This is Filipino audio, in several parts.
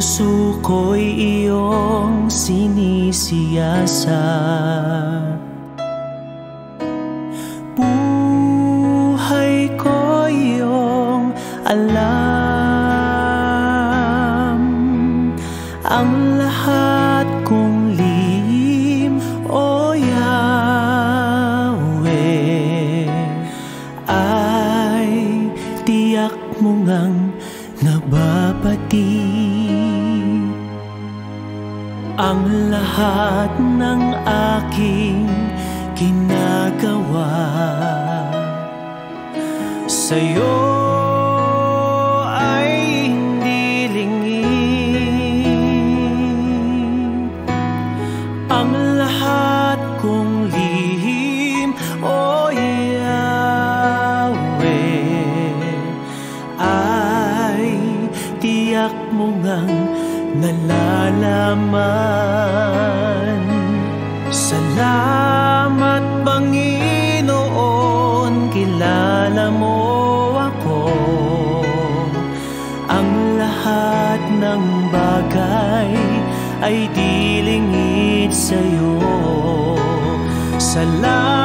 puso ko'y iyong sinisiyasat. lahat ng aking ginagawa sa'yo. Salamat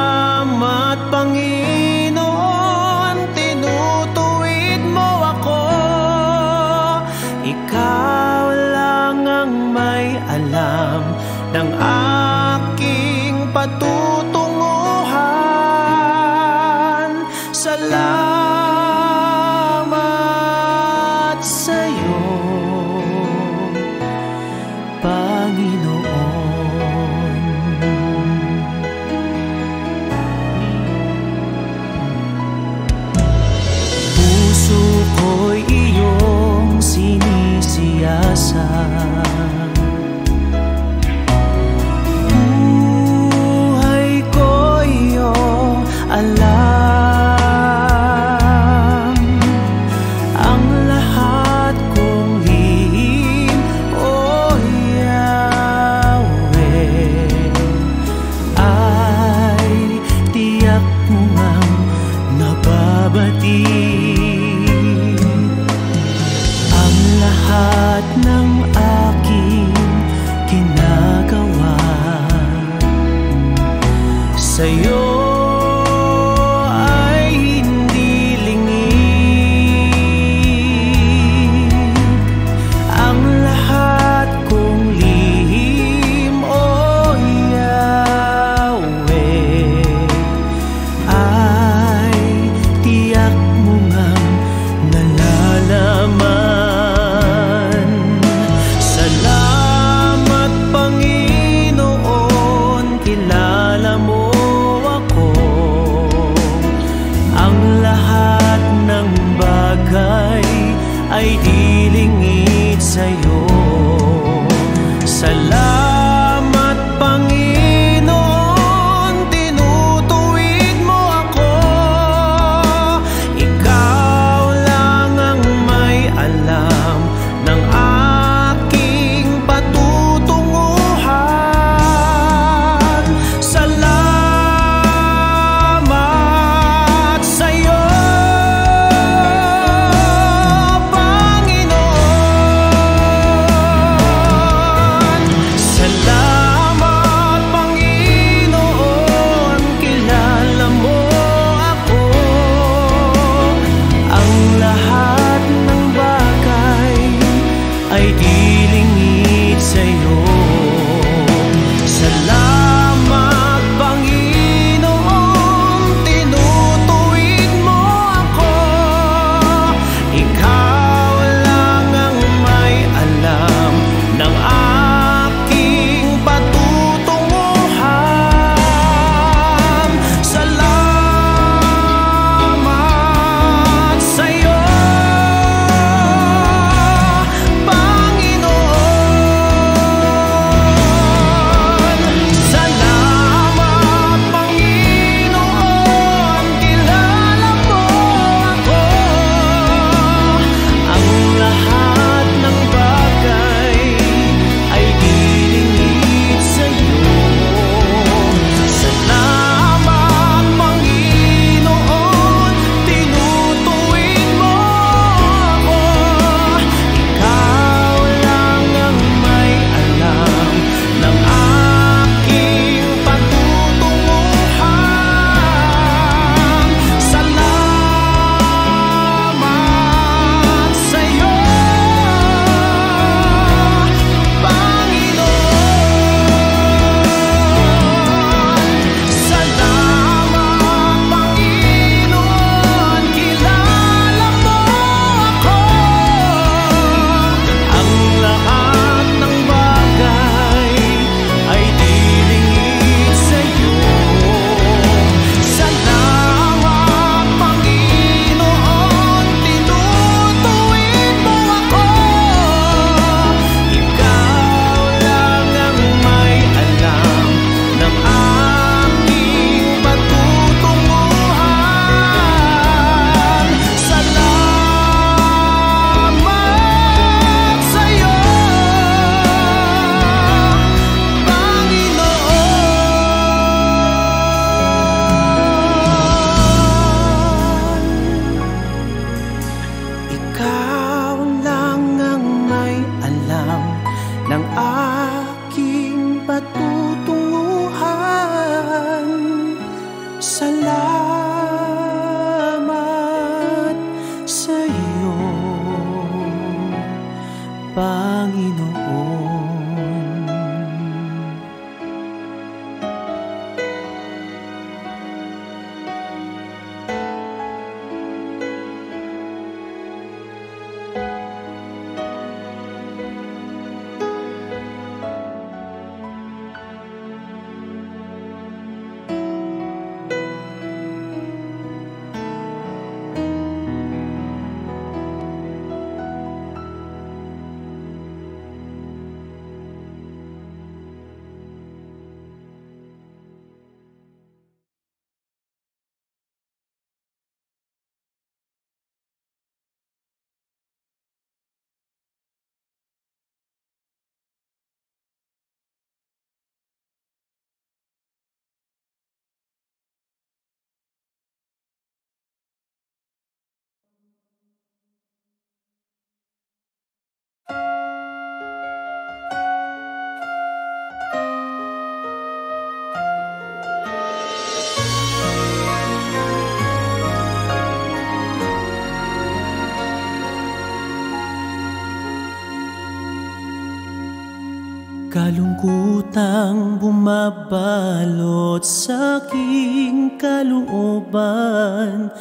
Kalungkutang bumabalot sa aking kalooban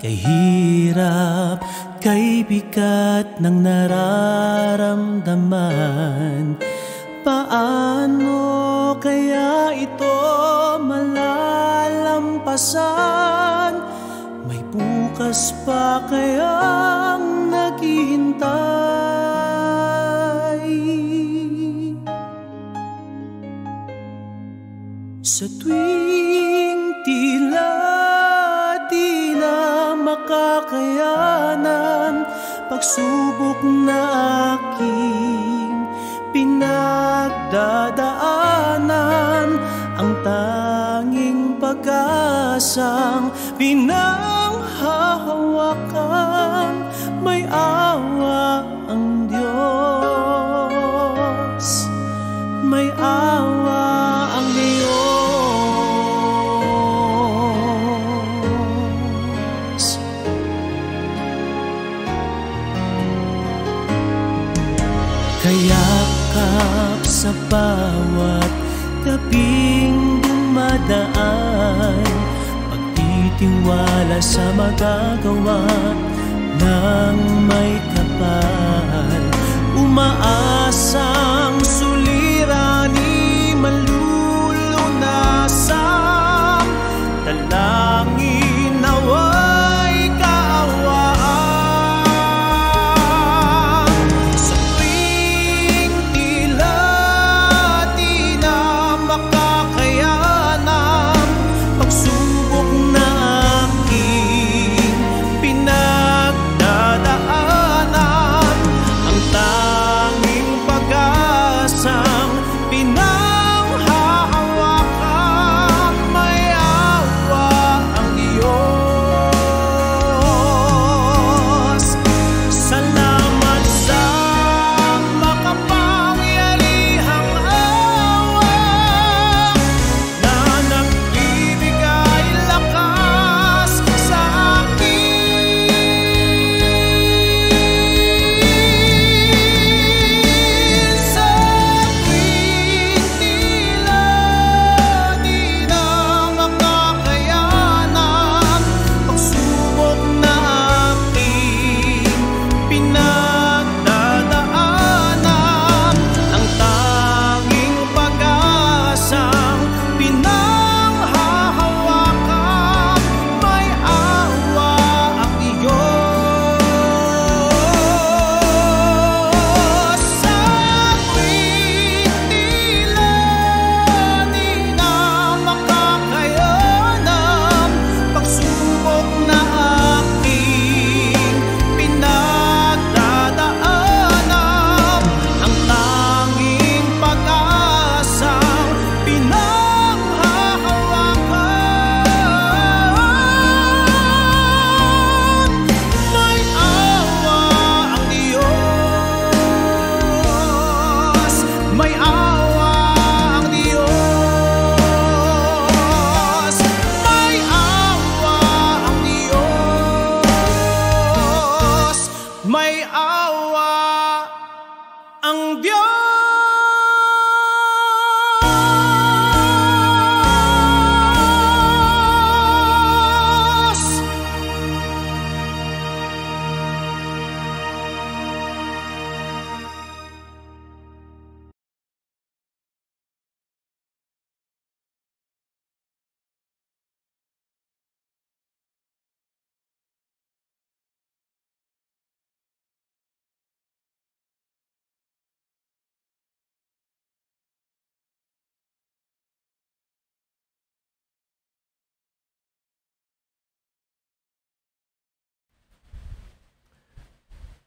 Kay hirap, kay bigat ng nararamdaman Paano kaya ito malalampasan? May bukas pa kayang naghihintay? Pagsubok na aking pinagdadaanan Ang tanging pag-asang pinanghahawakan May awa ang Diyos. May awa bawat gabing dumadaan Pagtitiwala sa magagawa ng may kapal. Umaasang suliranin malulunasan Dalangin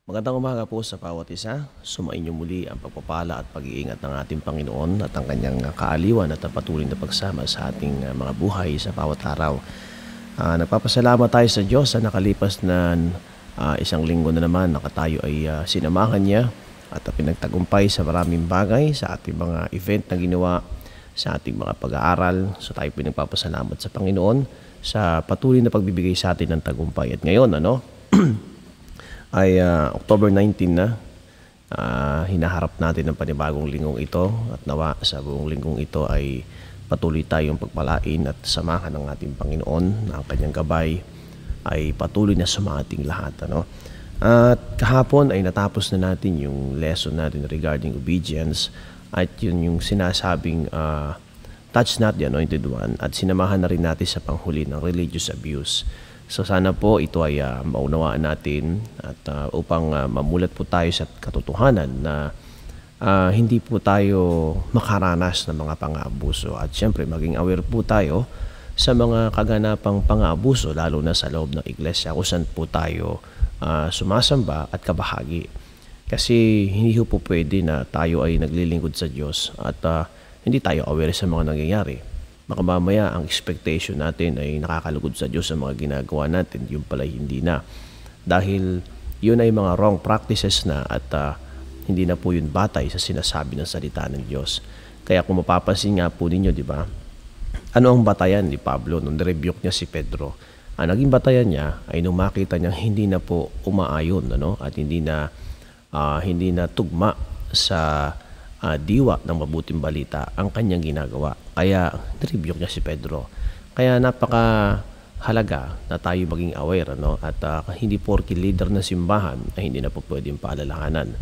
Magandang umaga po sa bawat isa. Sumainyo muli ang pagpapala at pag-iingat ng ating Panginoon at ang kanyang kaaliwan at ang patuloy na pagsama sa ating uh, mga buhay sa bawat araw. Uh, nagpapasalamat tayo sa Diyos sa nakalipas na uh, isang linggo na naman na tayo ay uh, sinamahan niya at pinagtagumpay sa maraming bagay sa ating mga event na ginawa sa ating mga pag-aaral. So tayo pinagpapasalamat sa Panginoon sa patuloy na pagbibigay sa atin ng tagumpay. At ngayon, ano, ay uh, October 19 na. Uh, hinaharap natin ang panibagong linggong ito at nawa sa buong linggong ito ay patuloy tayong pagpalain at samahan ng ating Panginoon na ang kanyang gabay ay patuloy na sumating lahat. Ano? At kahapon ay natapos na natin yung lesson natin regarding obedience at yun yung sinasabing uh, touch not the anointed one at sinamahan na rin natin sa panghuli ng religious abuse. So sana po ito ay uh, maunawaan natin at uh, upang uh, mamulat po tayo sa katotohanan na uh, hindi po tayo makaranas ng mga pang-aabuso at siyempre maging aware po tayo sa mga kaganapang pang-aabuso lalo na sa loob ng iglesia kung saan po tayo uh, sumasamba at kabahagi. Kasi hindi po pwede na tayo ay naglilingkod sa Diyos at uh, hindi tayo aware sa mga nangyayari baka mamaya ang expectation natin ay nakakalugod sa Diyos sa mga ginagawa natin, yung pala hindi na. Dahil yun ay mga wrong practices na at uh, hindi na po yun batay sa sinasabi ng salita ng Diyos. Kaya kung mapapansin nga po ninyo, di ba, ano ang batayan ni Pablo nung nirebuke niya si Pedro? Ang naging batayan niya ay nung makita niya hindi na po umaayon ano? at hindi na, uh, hindi na tugma sa uh, diwa ng mabuting balita ang kanyang ginagawa. Kaya nirebuke niya si Pedro. Kaya napaka halaga na tayo maging aware ano? at uh, hindi porki leader ng simbahan ay hindi na po pwedeng paalalahanan.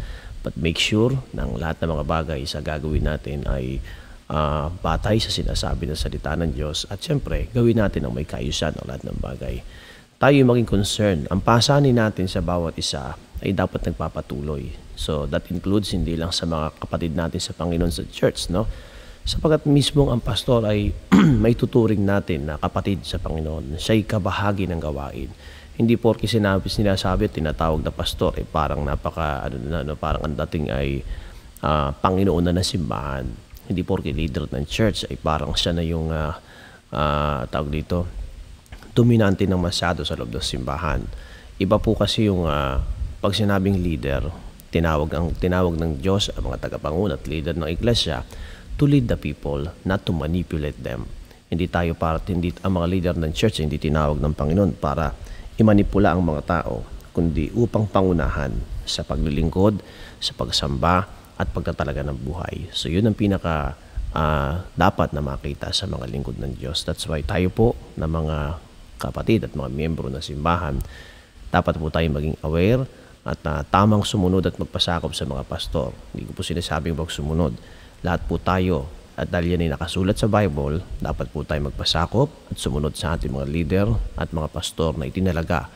But make sure ng lahat ng mga bagay sa gagawin natin ay uh, batay sa sinasabi ng salita ng Diyos at siyempre gawin natin ang may kaayusan ng lahat ng bagay. Tayo maging concern. Ang pasanin natin sa bawat isa ay dapat nagpapatuloy. So that includes hindi lang sa mga kapatid natin sa Panginoon sa church, no? Sapagat mismo ang pastor ay may tuturing natin na kapatid sa Panginoon. Siya'y kabahagi ng gawain. Hindi porke sinabi, sinasabi at tinatawag na pastor eh, parang napaka, ano na, no, parang ang dating ay uh, Panginoon na na simbahan. Hindi porke leader ng church ay parang siya na yung uh, uh, tawag dito, dominante ng masyado sa loob ng simbahan. Iba po kasi yung uh, pag sinabing leader, tinawag ang tinawag ng Diyos ang mga tagapanguna at leader ng iglesia to lead the people, not to manipulate them. Hindi tayo para hindi ang mga leader ng church hindi tinawag ng Panginoon para imanipula ang mga tao, kundi upang pangunahan sa paglilingkod, sa pagsamba at pagtatalaga ng buhay. So yun ang pinaka uh, dapat na makita sa mga lingkod ng Diyos. That's why tayo po na mga kapatid at mga miyembro ng simbahan, dapat po tayo maging aware at uh, tamang sumunod at magpasakop sa mga pastor. Hindi ko po sinasabing wag sumunod. Lahat po tayo at dahil yan ay nakasulat sa Bible, dapat po tayo magpasakop at sumunod sa ating mga leader at mga pastor na itinalaga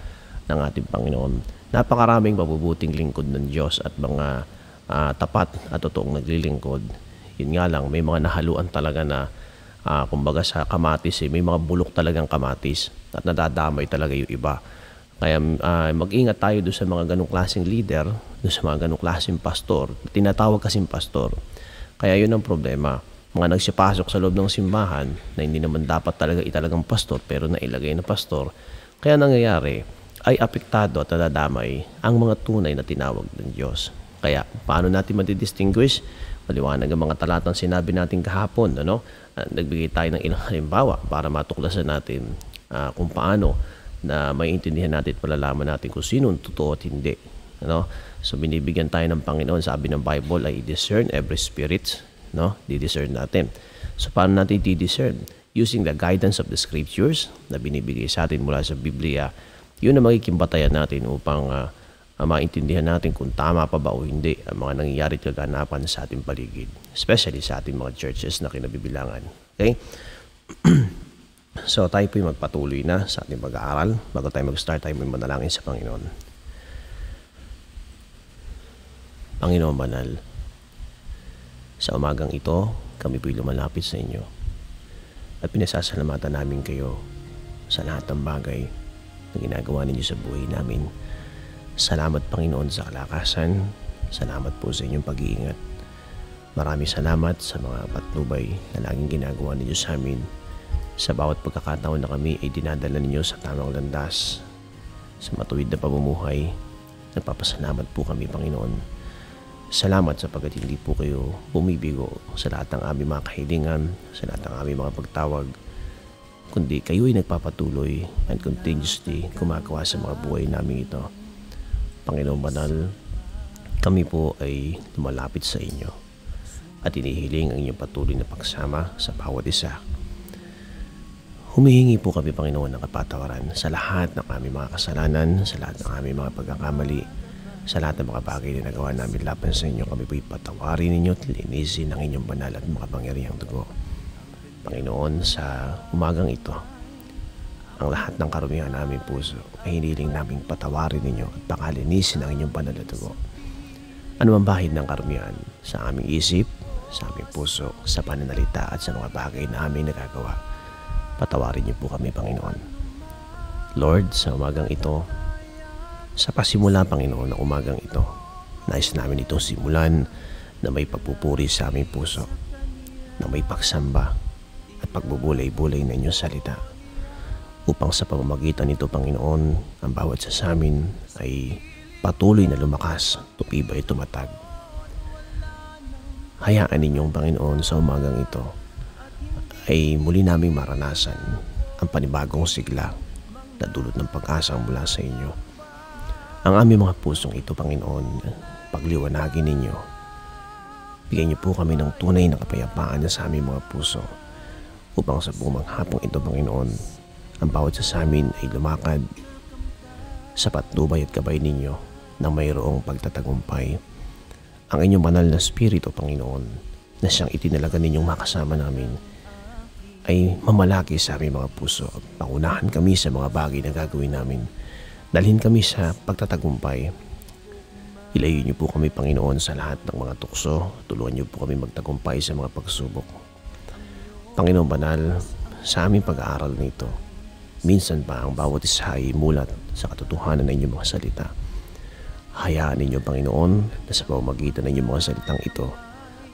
ng ating Panginoon. Napakaraming mabubuting lingkod ng Diyos at mga uh, tapat at totoong naglilingkod. Yun nga lang, may mga nahaluan talaga na uh, kumbaga sa kamatis, eh, may mga bulok talagang kamatis at nadadamay talaga yung iba. Kaya uh, mag-ingat tayo doon sa mga ganong klaseng leader, doon sa mga ganong klaseng pastor. Tinatawag kasing pastor. Kaya yun ang problema. Mga nagsipasok sa loob ng simbahan na hindi naman dapat talaga italagang pastor pero nailagay na pastor. Kaya nangyayari ay apektado at nadadamay ang mga tunay na tinawag ng Diyos. Kaya paano natin matidistinguish? Maliwanag ang mga talatang sinabi natin kahapon. Ano? Uh, nagbigay tayo ng ilang halimbawa para matuklasan natin uh, kung paano na maiintindihan natin at malalaman natin kung sino totoo at hindi. no? So binibigyan tayo ng Panginoon, sabi ng Bible ay discern every spirit, no? Di-discern natin. So paano natin di-discern? Using the guidance of the scriptures na binibigay sa atin mula sa Biblia, yun ang magiging batayan natin upang uh, maintindihan natin kung tama pa ba o hindi ang mga nangyayari at kaganapan sa ating paligid. Especially sa ating mga churches na kinabibilangan. Okay? so tayo po'y magpatuloy na sa ating pag-aaral. Bago tayo mag-start, tayo po'y manalangin sa Panginoon. Panginoon Banal, sa umagang ito, kami po'y lumalapit sa inyo at pinasasalamatan namin kayo sa lahat ng bagay na ginagawa ninyo sa buhay namin. Salamat Panginoon sa kalakasan. Salamat po sa inyong pag-iingat. Marami salamat sa mga patnubay na laging ginagawa ninyo sa amin. Sa bawat pagkakataon na kami ay dinadala ninyo sa tamang landas. Sa matuwid na pamumuhay, nagpapasalamat po kami Panginoon. Salamat sapagkat hindi po kayo bumibigo sa lahat ng aming mga kahilingan, sa lahat ng aming mga pagtawag, kundi kayo ay nagpapatuloy and continuously gumagawa sa mga buhay namin ito. Panginoong Banal, kami po ay lumalapit sa inyo at inihiling ang inyong patuloy na pagsama sa bawat isa. Humihingi po kami, Panginoon, ng kapatawaran sa lahat ng aming mga kasalanan, sa lahat ng aming mga pagkakamali, sa lahat ng mga bagay na nagawa namin laban sa inyo, kami po'y patawarin ninyo at linisin ang inyong banal at makapangyarihang dugo. Panginoon, sa umagang ito, ang lahat ng karumihan namin puso ay hiniling naming patawarin ninyo at pakalinisin ang inyong banal na dugo. Ano ang bahid ng karumihan sa aming isip, sa aming puso, sa pananalita at sa mga bagay na aming nagagawa. Patawarin niyo po kami, Panginoon. Lord, sa umagang ito, sa pasimula, Panginoon, ng umagang ito, nais namin itong simulan na may pagpupuri sa aming puso, na may pagsamba at pagbubulay-bulay na inyong salita. Upang sa pamamagitan nito, Panginoon, ang bawat sa amin ay patuloy na lumakas, tupibay, tumatag. Hayaan ninyong, Panginoon, sa umagang ito ay muli naming maranasan ang panibagong sigla na dulot ng pag-asa mula sa inyo ang aming mga pusong ito, Panginoon, pagliwanagin ninyo. Bigyan niyo po kami ng tunay na kapayapaan sa aming mga puso upang sa buong hapong ito, Panginoon, ang bawat sa amin ay lumakad sa patnubay at gabay ninyo na mayroong pagtatagumpay. Ang inyong banal na spirito, Panginoon, na siyang itinalaga ninyong makasama namin, ay mamalaki sa aming mga puso at pangunahan kami sa mga bagay na gagawin namin Dalhin kami sa pagtatagumpay. Ilayo niyo po kami, Panginoon, sa lahat ng mga tukso. Tulungan niyo po kami magtagumpay sa mga pagsubok. Panginoon Banal, sa aming pag-aaral nito, minsan pa ang bawat isa ay mulat sa katotohanan ng inyong mga salita. Hayaan ninyo, Panginoon, na sa pamamagitan ng inyong mga salitang ito,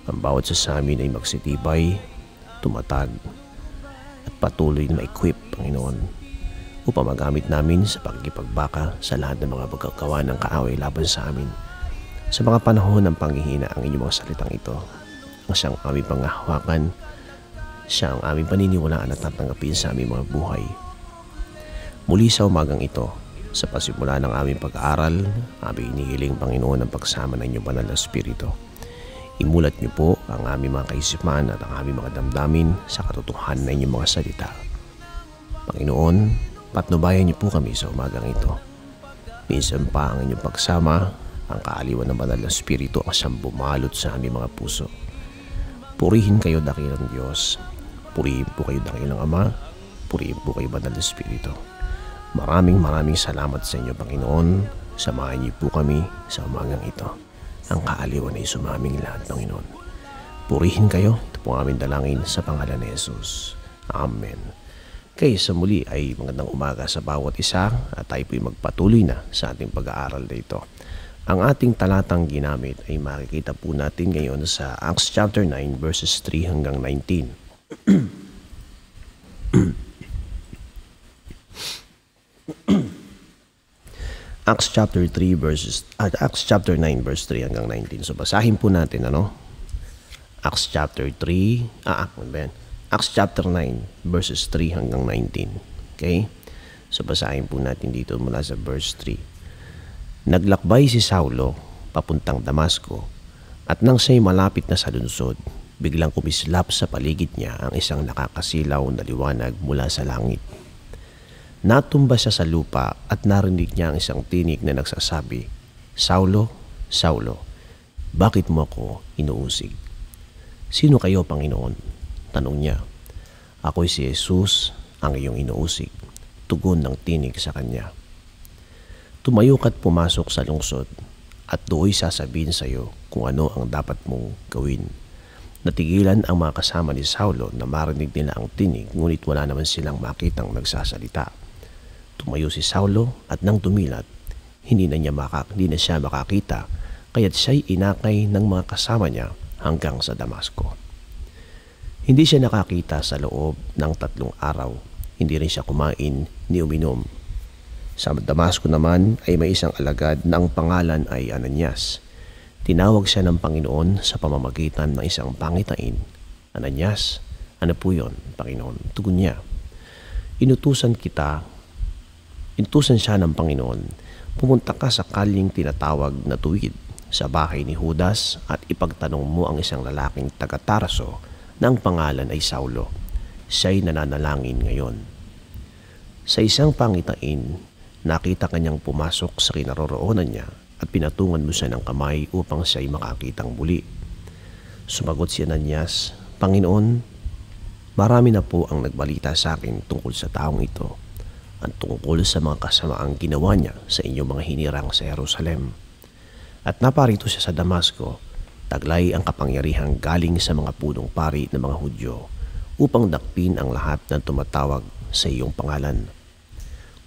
ang bawat sa amin ay magsitibay, tumatag, at patuloy na ma-equip, Panginoon, upang magamit namin sa pagkipagbaka sa lahat ng mga pagkakawa ng kaaway laban sa amin. Sa mga panahon ng panghihina ang inyong mga salitang ito, ang siyang aming pangahawakan, siya ang aming paniniwalaan at tatanggapin sa aming mga buhay. Muli sa umagang ito, sa pasimula ng aming pag-aaral, aming inihiling Panginoon ang pagsama ng inyong banal na Espiritu. Imulat niyo po ang aming mga kaisipan at ang aming mga damdamin sa katotohanan ng inyong mga salita. Panginoon, Patnubayan niyo po kami sa umagang ito. Minsan pa ang inyong pagsama, ang kaaliwan ng banal na spirito ang siyang bumalot sa aming mga puso. Purihin kayo dakilang Diyos. Purihin po kayo dakilang Ama. Purihin po kayo banal na spirito. Maraming maraming salamat sa inyo Panginoon. Samahan niyo po kami sa umagang ito. Ang kaaliwan ay sumaming lahat, Panginoon. Purihin kayo. Ito po aming dalangin sa pangalan ni Jesus. Amen. Kaya sa muli ay magandang umaga sa bawat isa at tayo po'y magpatuloy na sa ating pag-aaral dito. Ang ating talatang ginamit ay makikita po natin ngayon sa Acts chapter 9 verses 3 hanggang 19. Acts chapter 3 verses uh, Acts chapter 9 verse 3 hanggang 19. So basahin po natin ano. Acts chapter 3, ah, ano ba yan? Acts chapter 9 verses 3 hanggang 19. Okay? So basahin po natin dito mula sa verse 3. Naglakbay si Saulo papuntang Damasco at nang siya'y malapit na sa lungsod, biglang kumislap sa paligid niya ang isang nakakasilaw na liwanag mula sa langit. Natumba siya sa lupa at narinig niya ang isang tinig na nagsasabi, Saulo, Saulo, bakit mo ako inuusig? Sino kayo, Panginoon? Tanong niya. Ako'y si Jesus, ang iyong inuusig. Tugon ng tinig sa kanya. Tumayo ka't pumasok sa lungsod at do'y sasabihin sa iyo kung ano ang dapat mong gawin. Natigilan ang mga kasama ni Saulo na marinig nila ang tinig ngunit wala naman silang makitang nagsasalita. Tumayo si Saulo at nang dumilat, hindi na, niya makak hindi na siya makakita kaya't siya'y inakay ng mga kasama niya hanggang sa Damasco. Hindi siya nakakita sa loob ng tatlong araw. Hindi rin siya kumain ni uminom sa Damasco naman ay may isang alagad na ang pangalan ay Ananias. Tinawag siya ng Panginoon sa pamamagitan ng isang pangitain. Ananias, ano po yun, Panginoon? Tugon niya. Inutusan kita, inutusan siya ng Panginoon, pumunta ka sa kaling tinatawag na tuwid sa bahay ni Judas at ipagtanong mo ang isang lalaking taga-Tarso na ang pangalan ay Saulo. Siya'y nananalangin ngayon. Sa isang pangitain, Nakita kanyang pumasok sa kinaroroonan niya at pinatungan mo siya ng kamay upang siya'y makakitang muli. Sumagot si Ananias, Panginoon, marami na po ang nagbalita sa akin tungkol sa taong ito at tungkol sa mga kasamaang ginawa niya sa inyong mga hinirang sa Jerusalem. At naparito siya sa Damasco, taglay ang kapangyarihang galing sa mga punong pari ng mga Hudyo upang dakpin ang lahat ng tumatawag sa iyong pangalan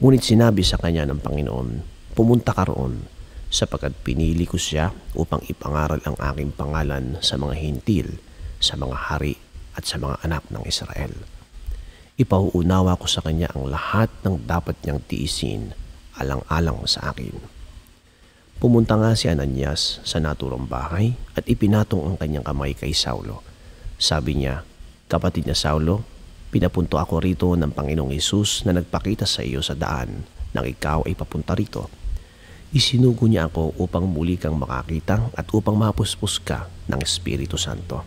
Ngunit sinabi sa kanya ng Panginoon, pumunta ka roon sapagkat pinili ko siya upang ipangaral ang aking pangalan sa mga hintil, sa mga hari at sa mga anak ng Israel. Ipauunawa ko sa kanya ang lahat ng dapat niyang tiisin alang-alang sa akin. Pumunta nga si Ananias sa naturang bahay at ipinatong ang kanyang kamay kay Saulo. Sabi niya, Kapatid na Saulo, Pinapunto ako rito ng Panginoong Isus na nagpakita sa iyo sa daan nang ikaw ay papunta rito. Isinugo niya ako upang muli kang makakita at upang mapuspos ka ng Espiritu Santo.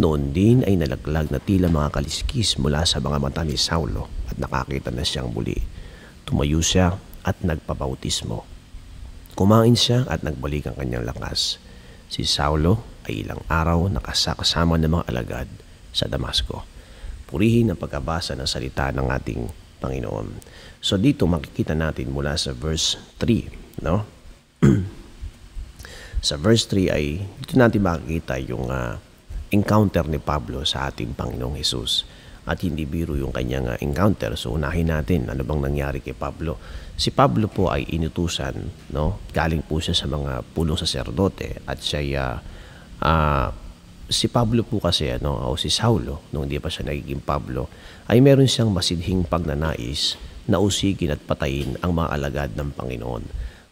Noon din ay nalaglag na tila mga kaliskis mula sa mga mata ni Saulo at nakakita na siyang muli. Tumayo siya at nagpabautismo. Kumain siya at nagbalik ang kanyang lakas. Si Saulo ay ilang araw nakasakasama ng mga alagad sa Damasco purihin ang pagkabasa ng salita ng ating Panginoon. So dito makikita natin mula sa verse 3, no? sa verse 3 ay dito natin makikita yung uh, encounter ni Pablo sa ating Panginoong Hesus. At hindi biro yung kanyang encounter. So unahin natin ano bang nangyari kay Pablo. Si Pablo po ay inutusan, no? Galing po siya sa mga punong saserdote at siya uh, uh, si Pablo po kasi ano, o si Saulo, nung hindi pa siya nagiging Pablo, ay meron siyang masidhing pagnanais na usigin at patayin ang mga alagad ng Panginoon.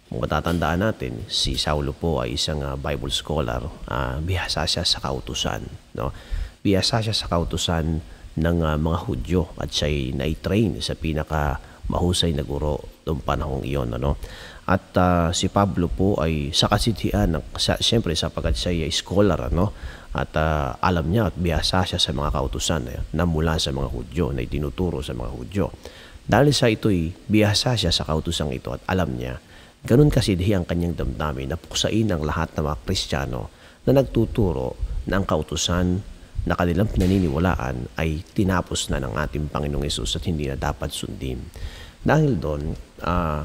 Kung matatandaan natin, si Saulo po ay isang uh, Bible scholar, uh, bihasa siya sa kautusan. No? Bihasa siya sa kautusan ng uh, mga Hudyo at siya ay na-train sa pinaka mahusay na guro noong panahong iyon. Ano? At uh, si Pablo po ay sa kasitihan, sa, siyempre sapagkat siya ay scholar, ano? at uh, alam niya at biyasa siya sa mga kautusan eh, na mula sa mga Hudyo, na itinuturo sa mga Hudyo. Dahil sa ito'y biyasa siya sa kautusan ito at alam niya, ganun kasidhi ang kanyang damdamin na puksain ang lahat ng mga Kristiyano na nagtuturo na ang kautusan na kanilang pinaniniwalaan ay tinapos na ng ating Panginoong Yesus at hindi na dapat sundin. Dahil doon, uh,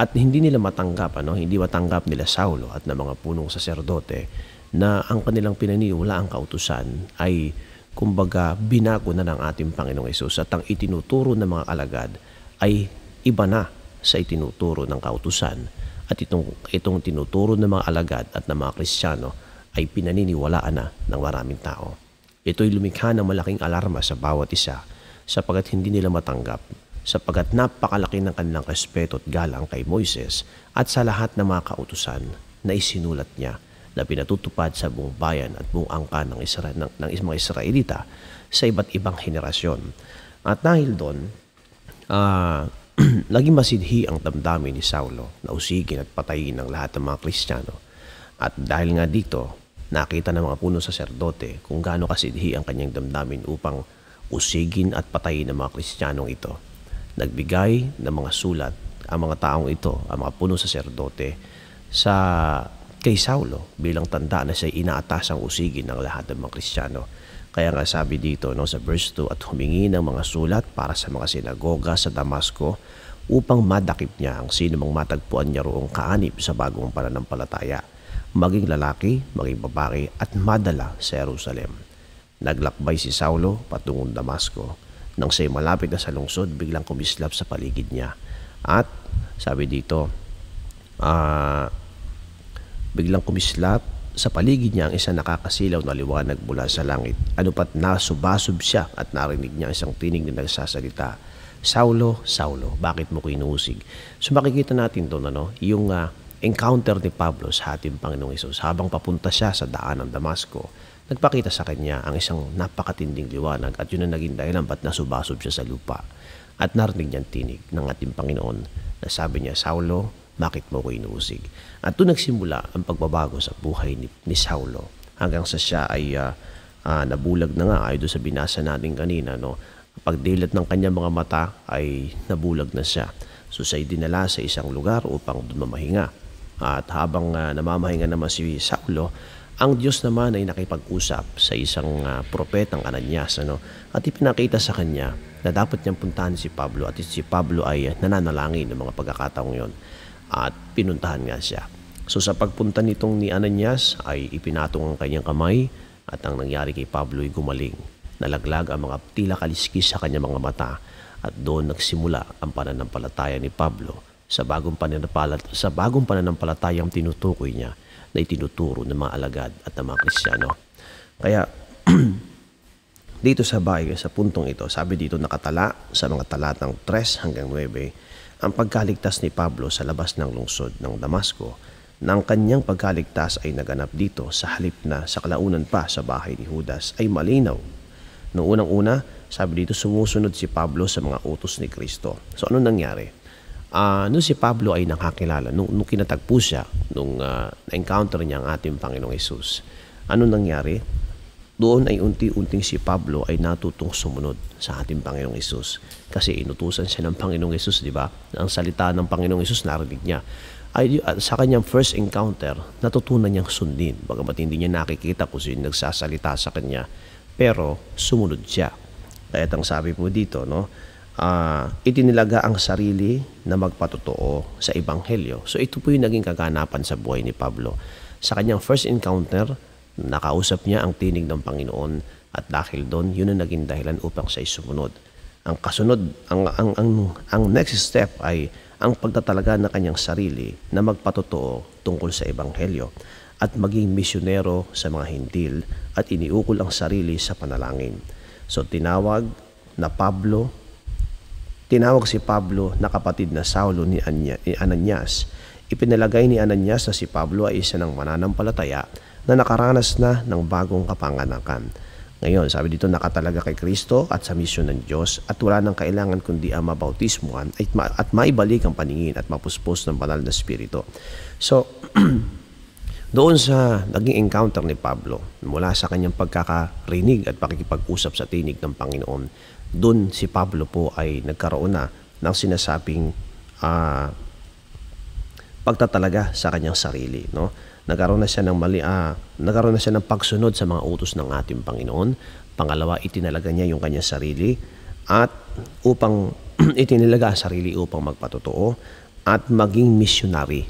at hindi nila matanggap, ano, hindi matanggap nila Saulo at ng mga punong saserdote na ang kanilang pinaniwala ang kautusan ay kumbaga binago na ng ating Panginoong Isus at ang itinuturo ng mga alagad ay iba na sa itinuturo ng kautusan at itong, itong tinuturo ng mga alagad at ng mga Kristiyano ay pinaniniwalaan na ng maraming tao. Ito'y lumikha ng malaking alarma sa bawat isa sapagat hindi nila matanggap sapagat napakalaki ng kanilang respeto at galang kay Moises at sa lahat ng mga kautusan na isinulat niya na pinatutupad sa buong bayan at buong angka ng, Israel, ng, ng mga Israelita sa iba't ibang henerasyon. At dahil doon, uh, naging masidhi ang damdamin ni Saulo na usigin at patayin ang lahat ng mga Kristiyano. At dahil nga dito, nakita ng mga puno saserdote kung gaano kasidhi ang kanyang damdamin upang usigin at patayin ang mga Kristiyanong ito. Nagbigay ng mga sulat ang mga taong ito, ang mga puno saserdote, sa kay Saulo bilang tanda na siya inaatasang usigin ng lahat ng mga Kristiyano. Kaya nga sabi dito no, sa verse 2, at humingi ng mga sulat para sa mga sinagoga sa Damasco upang madakip niya ang sino mang matagpuan niya roong kaanib sa bagong pananampalataya, maging lalaki, maging babae at madala sa Jerusalem. Naglakbay si Saulo patungong Damasco. Nang siya'y malapit na sa lungsod, biglang kumislap sa paligid niya. At sabi dito, ah, biglang kumislap sa paligid niya ang isang nakakasilaw na liwanag mula sa langit. Ano pat nasubasub siya at narinig niya isang tinig na nagsasalita, Saulo, Saulo, bakit mo ko inuusig? So makikita natin doon ano, yung uh, encounter ni Pablo sa ating Panginoong Isus habang papunta siya sa daan ng Damasco. Nagpakita sa kanya ang isang napakatinding liwanag at yun ang naging dahilan ba't nasubasub siya sa lupa. At narinig niya tinig ng ating Panginoon na sabi niya, Saulo, bakit mo ko inuusig? At doon nagsimula ang pagbabago sa buhay ni, ni Saulo hanggang sa siya ay uh, uh, nabulag na nga ay doon sa binasa natin kanina. No? Pagdilat ng kanyang mga mata ay nabulag na siya. So siya'y dinala sa isang lugar upang doon mamahinga. At habang uh, namamahinga naman si Saulo, ang Diyos naman ay nakipag-usap sa isang uh, propetang Ananias ano? at ipinakita sa kanya na dapat niyang puntahan si Pablo at si Pablo ay nananalangin ng mga pagkakataong yon at pinuntahan nga siya. So sa pagpunta nitong ni Ananias ay ipinatong ang kanyang kamay at ang nangyari kay Pablo ay gumaling. Nalaglag ang mga tila kaliskis sa kanyang mga mata at doon nagsimula ang pananampalataya ni Pablo sa bagong pananampalat sa bagong pananampalatayang tinutukoy niya na itinuturo ng mga alagad at ng mga Kristiyano. Kaya dito sa bahay, sa puntong ito, sabi dito nakatala sa mga talatang 3 hanggang 9, ang pagkaligtas ni Pablo sa labas ng lungsod ng Damasco nang kanyang pagkaligtas ay naganap dito sa halip na sa kalaunan pa sa bahay ni Judas ay malinaw Noong unang-una, sabi dito, sumusunod si Pablo sa mga utos ni Kristo. So, ano nangyari? Uh, nung si Pablo ay nakakilala, nung, nung kinatagpo siya, nung uh, na-encounter niya ang ating Panginoong Yesus, ano nangyari? Doon ay unti-unting si Pablo ay natutong sumunod sa ating Panginoong Yesus. Kasi inutusan siya ng Panginoong Yesus, di ba? Ang salita ng Panginoong Yesus narinig niya. Ay, sa kanyang first encounter, natutunan niyang sundin. Bagamat hindi niya nakikita kung sino nagsasalita sa kanya pero sumunod siya. Kaya ang sabi po dito, no, uh, itinilaga ang sarili na magpatotoo sa Ebanghelyo. So ito po yung naging kaganapan sa buhay ni Pablo. Sa kanyang first encounter, nakausap niya ang tinig ng Panginoon at dahil doon, yun ang naging dahilan upang siya sumunod. Ang kasunod, ang, ang, ang, ang next step ay ang pagtatalaga ng kanyang sarili na magpatotoo tungkol sa Ebanghelyo at maging misyonero sa mga hintil at iniukol ang sarili sa panalangin. So tinawag na Pablo, tinawag si Pablo na kapatid na Saulo ni Ananias. Ipinalagay ni Ananias na si Pablo ay isa ng mananampalataya na nakaranas na ng bagong kapanganakan. Ngayon, sabi dito nakatalaga kay Kristo at sa misyon ng Diyos at wala nang kailangan kundi ang mabautismuhan at, ma- at maibalik ang paningin at mapuspos ng banal na spirito. So, Doon sa naging encounter ni Pablo, mula sa kanyang pagkakarinig at pakikipag-usap sa tinig ng Panginoon, doon si Pablo po ay nagkaroon na ng sinasabing uh, pagtatalaga sa kanyang sarili. No? Nagkaroon na siya ng mali, uh, nagkaroon na siya ng pagsunod sa mga utos ng ating Panginoon. Pangalawa, itinalaga niya yung kanyang sarili at upang itinilaga ang sarili upang magpatotoo at maging missionary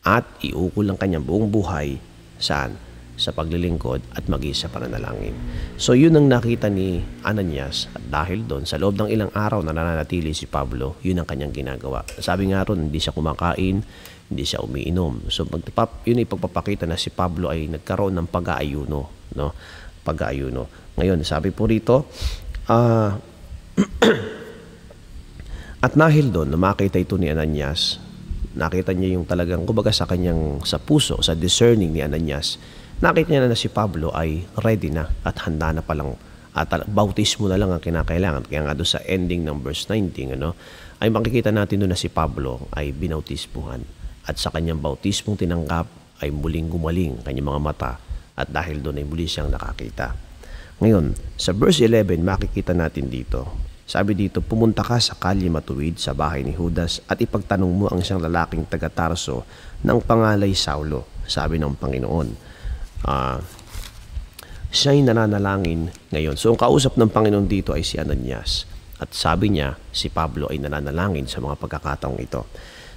at iukol ang kanyang buong buhay saan? Sa paglilingkod at maging sa pananalangin. So yun ang nakita ni Ananias at dahil doon sa loob ng ilang araw na nananatili si Pablo, yun ang kanyang ginagawa. Sabi nga ron, hindi siya kumakain, hindi siya umiinom. So magpap, yun ay pagpapakita na si Pablo ay nagkaroon ng pag-aayuno. No? Pag-aayuno. Ngayon, sabi po rito, uh, at nahil doon, makita ito ni Ananias, nakita niya yung talagang, kumbaga sa kanyang, sa puso, sa discerning ni Ananias, nakita niya na, na si Pablo ay ready na at handa na palang at bautismo na lang ang kinakailangan. Kaya nga doon sa ending ng verse 19, ano, ay makikita natin doon na si Pablo ay binautismuhan. At sa kanyang bautismong tinanggap ay muling gumaling kanyang mga mata at dahil doon ay muli siyang nakakita. Ngayon, sa verse 11, makikita natin dito, sabi dito, pumunta ka sa kalye matuwid sa bahay ni Judas at ipagtanong mo ang isang lalaking taga-Tarso ng pangalay Saulo, sabi ng Panginoon. Ah, siya'y nananalangin ngayon. So, ang kausap ng Panginoon dito ay si Ananias. At sabi niya, si Pablo ay nananalangin sa mga pagkakataong ito.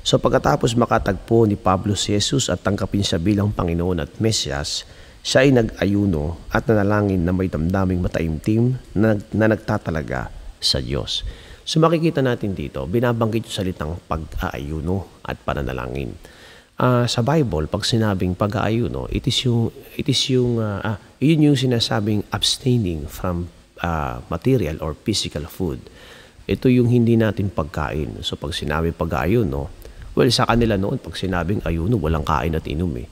So, pagkatapos makatagpo ni Pablo si Jesus at tangkapin siya bilang Panginoon at Mesyas, siya ay nag-ayuno at nanalangin na may damdaming mataimtim na, na nagtatalaga sa Diyos. So makikita natin dito, binabanggit yung salitang pag-aayuno at pananalangin. Ah, sa Bible, pag sinabing pag-aayuno, it is yung it is yung ah, ah, yun yung sinasabing abstaining from ah, material or physical food. Ito yung hindi natin pagkain. So pag sinabi pag-aayuno, well sa kanila noon pag sinabing ayuno, walang kain at inom eh.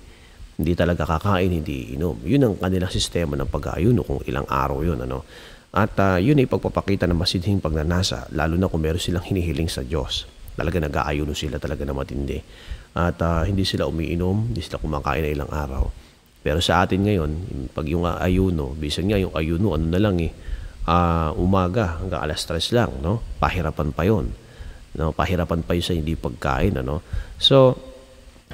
Hindi talaga kakain, hindi inom. Yun ang kanilang sistema ng pag-aayuno kung ilang araw yun ano. At ah, yun ay pagpapakita ng masidhing pagnanasa, lalo na kung meron silang hinihiling sa Diyos. Talaga nag-aayuno sila talaga na matindi. At ah, hindi sila umiinom, hindi sila kumakain na ilang araw. Pero sa atin ngayon, pag yung ah, ayuno, bisan nga yung ayuno, ano na lang eh, ah, umaga hanggang alas 3 lang, no? Pahirapan pa yon no? Pahirapan pa yun sa hindi pagkain, ano? So,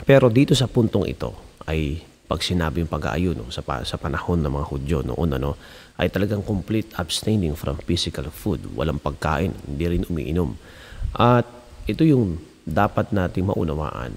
pero dito sa puntong ito ay pag sinabing pag-aayuno sa, pa, sa panahon ng mga Hudyo noon ano, ay talagang complete abstaining from physical food. Walang pagkain, hindi rin umiinom. At ito yung dapat nating maunawaan.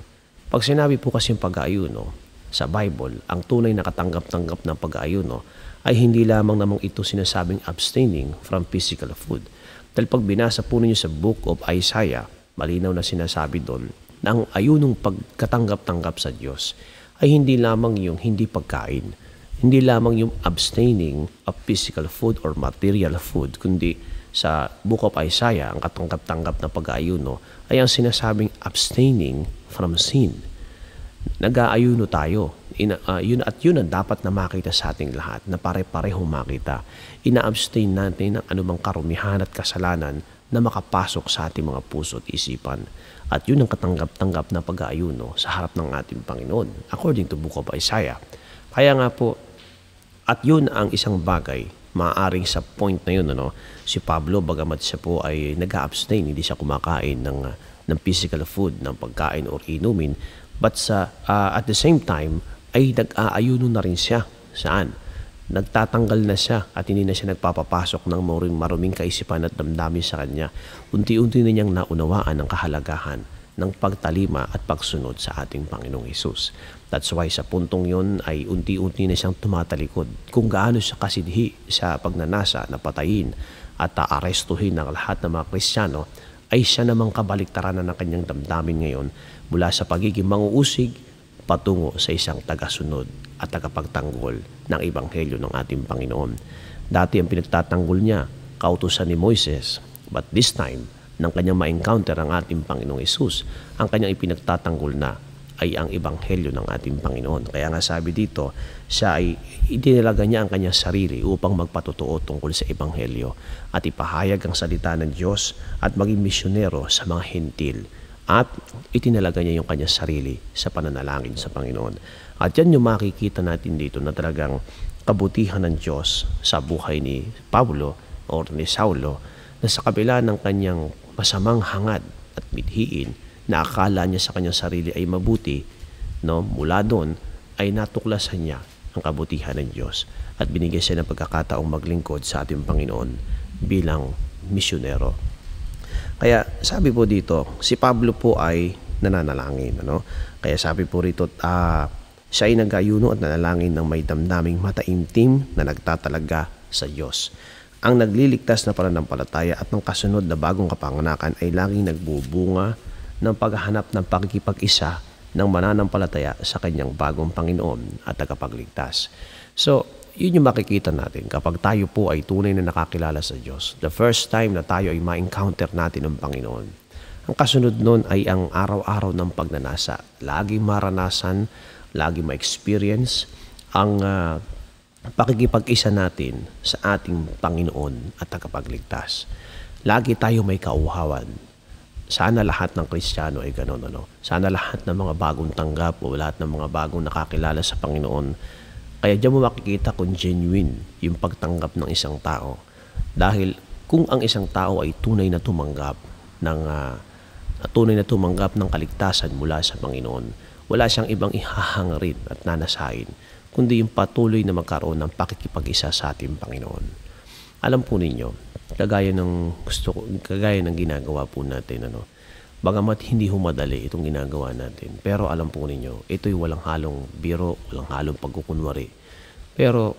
Pag sinabi po kasi yung pag-aayuno sa Bible, ang tunay na katanggap-tanggap ng pag-aayuno ay hindi lamang namang ito sinasabing abstaining from physical food. Dahil pag binasa po ninyo sa Book of Isaiah, malinaw na sinasabi doon na ang ayunong pagkatanggap-tanggap sa Diyos ay hindi lamang yung hindi pagkain, hindi lamang yung abstaining of physical food or material food, kundi sa Book of Isaiah, ang katanggap-tanggap na pag-aayuno ay ang sinasabing abstaining from sin. Nag-aayuno tayo. Ah, yun, at yun ang dapat na makita sa ating lahat, na pare-parehong makita. Ina-abstain natin ng anumang karumihan at kasalanan na makapasok sa ating mga puso at isipan. At yun ang katanggap-tanggap na pag-aayuno sa harap ng ating Panginoon, according to Book of Isaiah. Kaya nga po, at yun ang isang bagay, maaaring sa point na yun, ano, si Pablo, bagamat siya po ay nag-abstain, hindi siya kumakain ng, ah, ng physical food, ng pagkain or inumin, but sa, ah, at the same time, ay nag-aayuno na rin siya. Saan? Nagtatanggal na siya at hindi na siya nagpapapasok ng maruming, maruming kaisipan at damdamin sa kanya. Unti-unti na niyang naunawaan ang kahalagahan ng pagtalima at pagsunod sa ating Panginoong Isus. That's why sa puntong yon ay unti-unti na siyang tumatalikod kung gaano siya kasidhi sa pagnanasa na patayin at aarestuhin ng lahat ng mga Kristiyano ay siya namang kabaliktaran ng kanyang damdamin ngayon mula sa pagiging manguusig patungo sa isang tagasunod at tagapagtanggol ng Ebanghelyo ng ating Panginoon. Dati ang pinagtatanggol niya, kautusan ni Moises, but this time, nang kanyang ma-encounter ang ating Panginoong Isus, ang kanyang ipinagtatanggol na ay ang Ebanghelyo ng ating Panginoon. Kaya nga sabi dito, siya ay idinalaga niya ang kanyang sarili upang magpatotoo tungkol sa Ebanghelyo at ipahayag ang salita ng Diyos at maging misyonero sa mga hentil at itinalaga niya yung kanyang sarili sa pananalangin sa Panginoon. At yan yung makikita natin dito na talagang kabutihan ng Diyos sa buhay ni Pablo o ni Saulo na sa kabila ng kanyang masamang hangad at mithiin na akala niya sa kanyang sarili ay mabuti, no, mula doon ay natuklasan niya ang kabutihan ng Diyos at binigyan siya ng pagkakataong maglingkod sa ating Panginoon bilang misyonero. Kaya sabi po dito, si Pablo po ay nananalangin. Ano? Kaya sabi po rito, ah, siya ay nagayuno at nanalangin ng may damdaming mataimtim na nagtatalaga sa Diyos. Ang nagliligtas na pananampalataya at ng kasunod na bagong kapanganakan ay laging nagbubunga ng paghahanap ng pakikipag-isa ng mananampalataya sa kanyang bagong Panginoon at tagapagligtas. So, yun yung makikita natin kapag tayo po ay tunay na nakakilala sa Diyos. The first time na tayo ay ma-encounter natin ng Panginoon. Ang kasunod nun ay ang araw-araw ng pagnanasa. Lagi maranasan, lagi ma-experience ang uh, pakikipag-isa natin sa ating Panginoon at tagapagligtas. Lagi tayo may kauhawan. Sana lahat ng Kristiyano ay gano'n. Ano? Sana lahat ng mga bagong tanggap o lahat ng mga bagong nakakilala sa Panginoon. Kaya diyan mo makikita kung genuine yung pagtanggap ng isang tao. Dahil kung ang isang tao ay tunay na tumanggap ng uh, tunay na tumanggap ng kaligtasan mula sa Panginoon, wala siyang ibang ihahangarin at nanasain kundi yung patuloy na magkaroon ng pakikipag-isa sa ating Panginoon. Alam po ninyo, kagaya ng gusto kagaya ng ginagawa po natin, ano, bagamat hindi humadali itong ginagawa natin, pero alam po ninyo, ito'y walang halong biro, walang halong pagkukunwari. Pero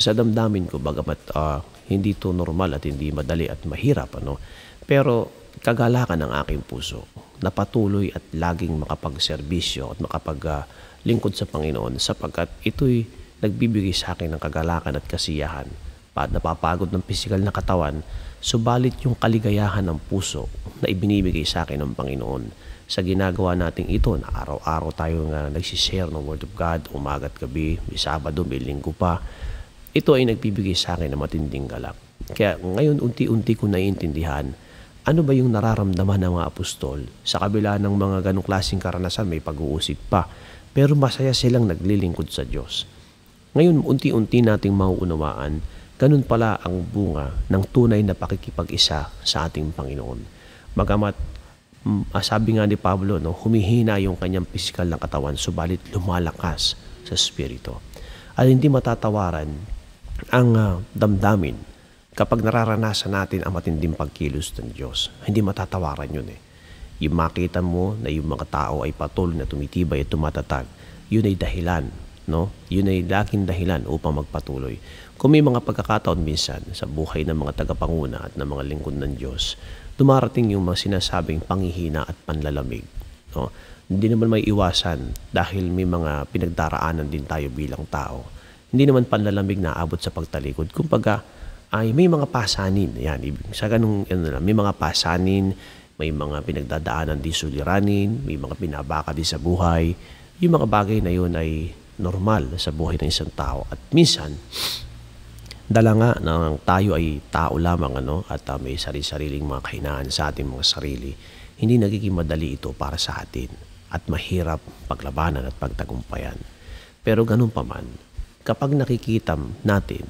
sa damdamin ko, bagamat uh, hindi to normal at hindi madali at mahirap, ano, pero kagalakan ng aking puso na patuloy at laging makapagserbisyo at makapag uh, lingkod sa Panginoon sapagkat ito'y nagbibigay sa akin ng kagalakan at kasiyahan. Pa napapagod ng pisikal na katawan, subalit yung kaligayahan ng puso na ibinibigay sa akin ng Panginoon sa ginagawa nating ito na araw-araw tayo nga nagsishare ng Word of God, umagat gabi, may Sabado, may Linggo pa. Ito ay nagbibigay sa akin ng matinding galak. Kaya ngayon unti-unti ko naiintindihan ano ba yung nararamdaman ng mga apostol sa kabila ng mga ganong klaseng karanasan may pag-uusig pa pero masaya silang naglilingkod sa Diyos. Ngayon, unti-unti nating mauunawaan, ganun pala ang bunga ng tunay na pakikipag-isa sa ating Panginoon. Magamat, mm, ah, sabi nga ni Pablo, no, humihina yung kanyang pisikal na katawan, subalit lumalakas sa Espiritu. At hindi matatawaran ang uh, damdamin kapag nararanasan natin ang matinding pagkilos ng Diyos. Hindi matatawaran yun eh yung makita mo na yung mga tao ay patuloy na tumitibay at tumatatag, yun ay dahilan. No? Yun ay laking dahilan upang magpatuloy. Kung may mga pagkakataon minsan sa buhay ng mga tagapanguna at ng mga lingkod ng Diyos, dumarating yung mga sinasabing pangihina at panlalamig. No? Hindi naman may iwasan dahil may mga pinagdaraanan din tayo bilang tao. Hindi naman panlalamig na abot sa pagtalikod. Kumbaga, ay may mga pasanin. Yan, sa ganung, ano, may mga pasanin, may mga pinagdadaanan di suliranin, may mga pinabaka di sa buhay. Yung mga bagay na yun ay normal sa buhay ng isang tao. At minsan, dala nga na tayo ay tao lamang ano, at uh, may sarili-sariling mga kahinaan sa ating mga sarili, hindi nagiging madali ito para sa atin at mahirap paglabanan at pagtagumpayan. Pero ganun pa man, kapag nakikita natin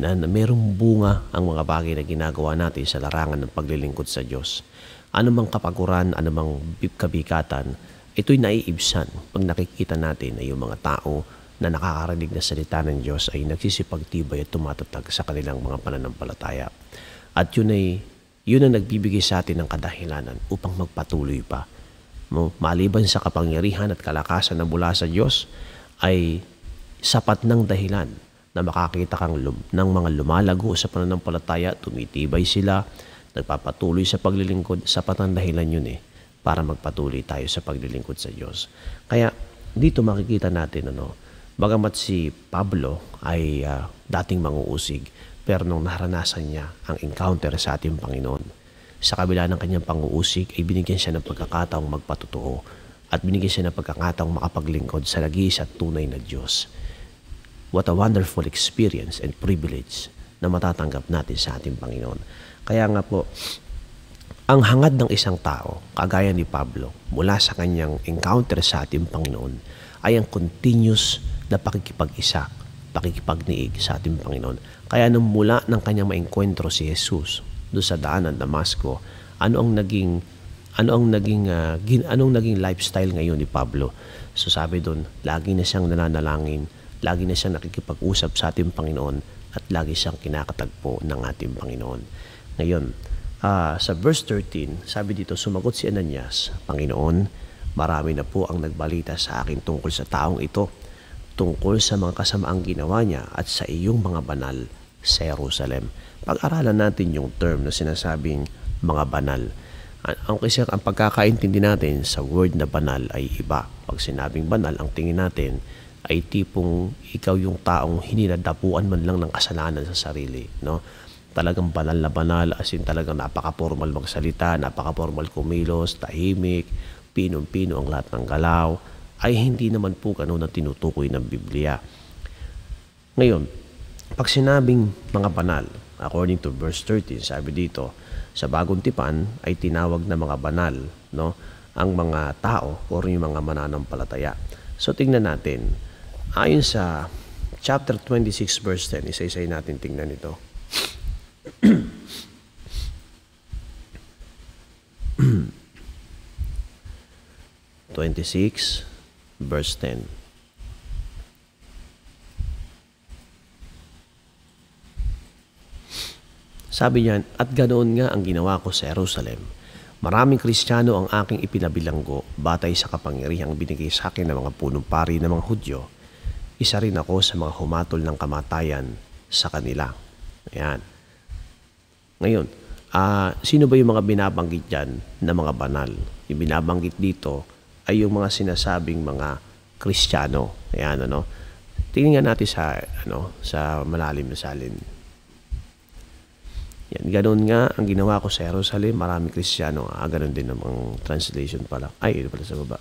na, na merong bunga ang mga bagay na ginagawa natin sa larangan ng paglilingkod sa Diyos, anumang kapaguran, anumang kabikatan, ito'y naiibsan pag nakikita natin na yung mga tao na nakakarinig na salita ng Diyos ay nagsisipagtibay at tumatatag sa kanilang mga pananampalataya. At yun ay yun ang nagbibigay sa atin ng kadahilanan upang magpatuloy pa. Maliban sa kapangyarihan at kalakasan na mula sa Diyos, ay sapat ng dahilan na makakita kang lum- ng mga lumalago sa pananampalataya, tumitibay sila, nagpapatuloy sa paglilingkod, sapat ang dahilan yun eh, para magpatuloy tayo sa paglilingkod sa Diyos. Kaya dito makikita natin, ano, bagamat si Pablo ay uh, dating manguusig, pero nung naranasan niya ang encounter sa ating Panginoon, sa kabila ng kanyang panguusig, ay binigyan siya ng pagkakataong magpatotoo at binigyan siya ng pagkakataong makapaglingkod sa nag-iisa tunay na Diyos. What a wonderful experience and privilege na matatanggap natin sa ating Panginoon. Kaya nga po, ang hangad ng isang tao, kagaya ni Pablo, mula sa kanyang encounter sa ating Panginoon, ay ang continuous na pakikipag-isa, pakikipagniig sa ating Panginoon. Kaya nung mula ng kanyang maengkwentro si Jesus doon sa daanan Damasco, ano ang naging ano ang naging uh, gin, anong naging lifestyle ngayon ni Pablo? So sabi doon, lagi na siyang nananalangin, lagi na siyang nakikipag-usap sa ating Panginoon at lagi siyang kinakatagpo ng ating Panginoon. Ngayon, uh, sa verse 13, sabi dito, sumagot si Ananias, Panginoon, marami na po ang nagbalita sa akin tungkol sa taong ito, tungkol sa mga kasamaang ginawa niya at sa iyong mga banal sa Jerusalem. Pag-aralan natin yung term na sinasabing mga banal. Ang kasi ang pagkakaintindi natin sa word na banal ay iba. Pag sinabing banal, ang tingin natin ay tipong ikaw yung taong hinidadapuan man lang ng kasalanan sa sarili. No? talagang banal na banal, as in talagang napaka-formal magsalita, napaka-formal kumilos, tahimik, pinong-pino ang lahat ng galaw, ay hindi naman po ganun ang tinutukoy ng Biblia. Ngayon, pag sinabing mga banal, according to verse 13, sabi dito, sa bagong tipan ay tinawag na mga banal, no? Ang mga tao o yung mga mananampalataya. So tingnan natin, ayon sa chapter 26 verse 10, isa-isay natin tingnan ito. Twenty-six, verse ten. Sabi niyan, at ganoon nga ang ginawa ko sa Jerusalem. Maraming Kristiyano ang aking ipinabilanggo batay sa kapangyarihang binigay sa akin ng mga punong pari ng mga Hudyo. Isa rin ako sa mga humatol ng kamatayan sa kanila. Ayan. Ngayon, ah, sino ba yung mga binabanggit dyan na mga banal? Yung binabanggit dito ay yung mga sinasabing mga Kristiyano. Ayan, ano? Tingnan natin sa, ano, sa malalim na salin. Yan, ganun nga ang ginawa ko sa Jerusalem. Maraming Kristiyano. Ah, ganun din ang translation pala. Ay, ito pala sa baba.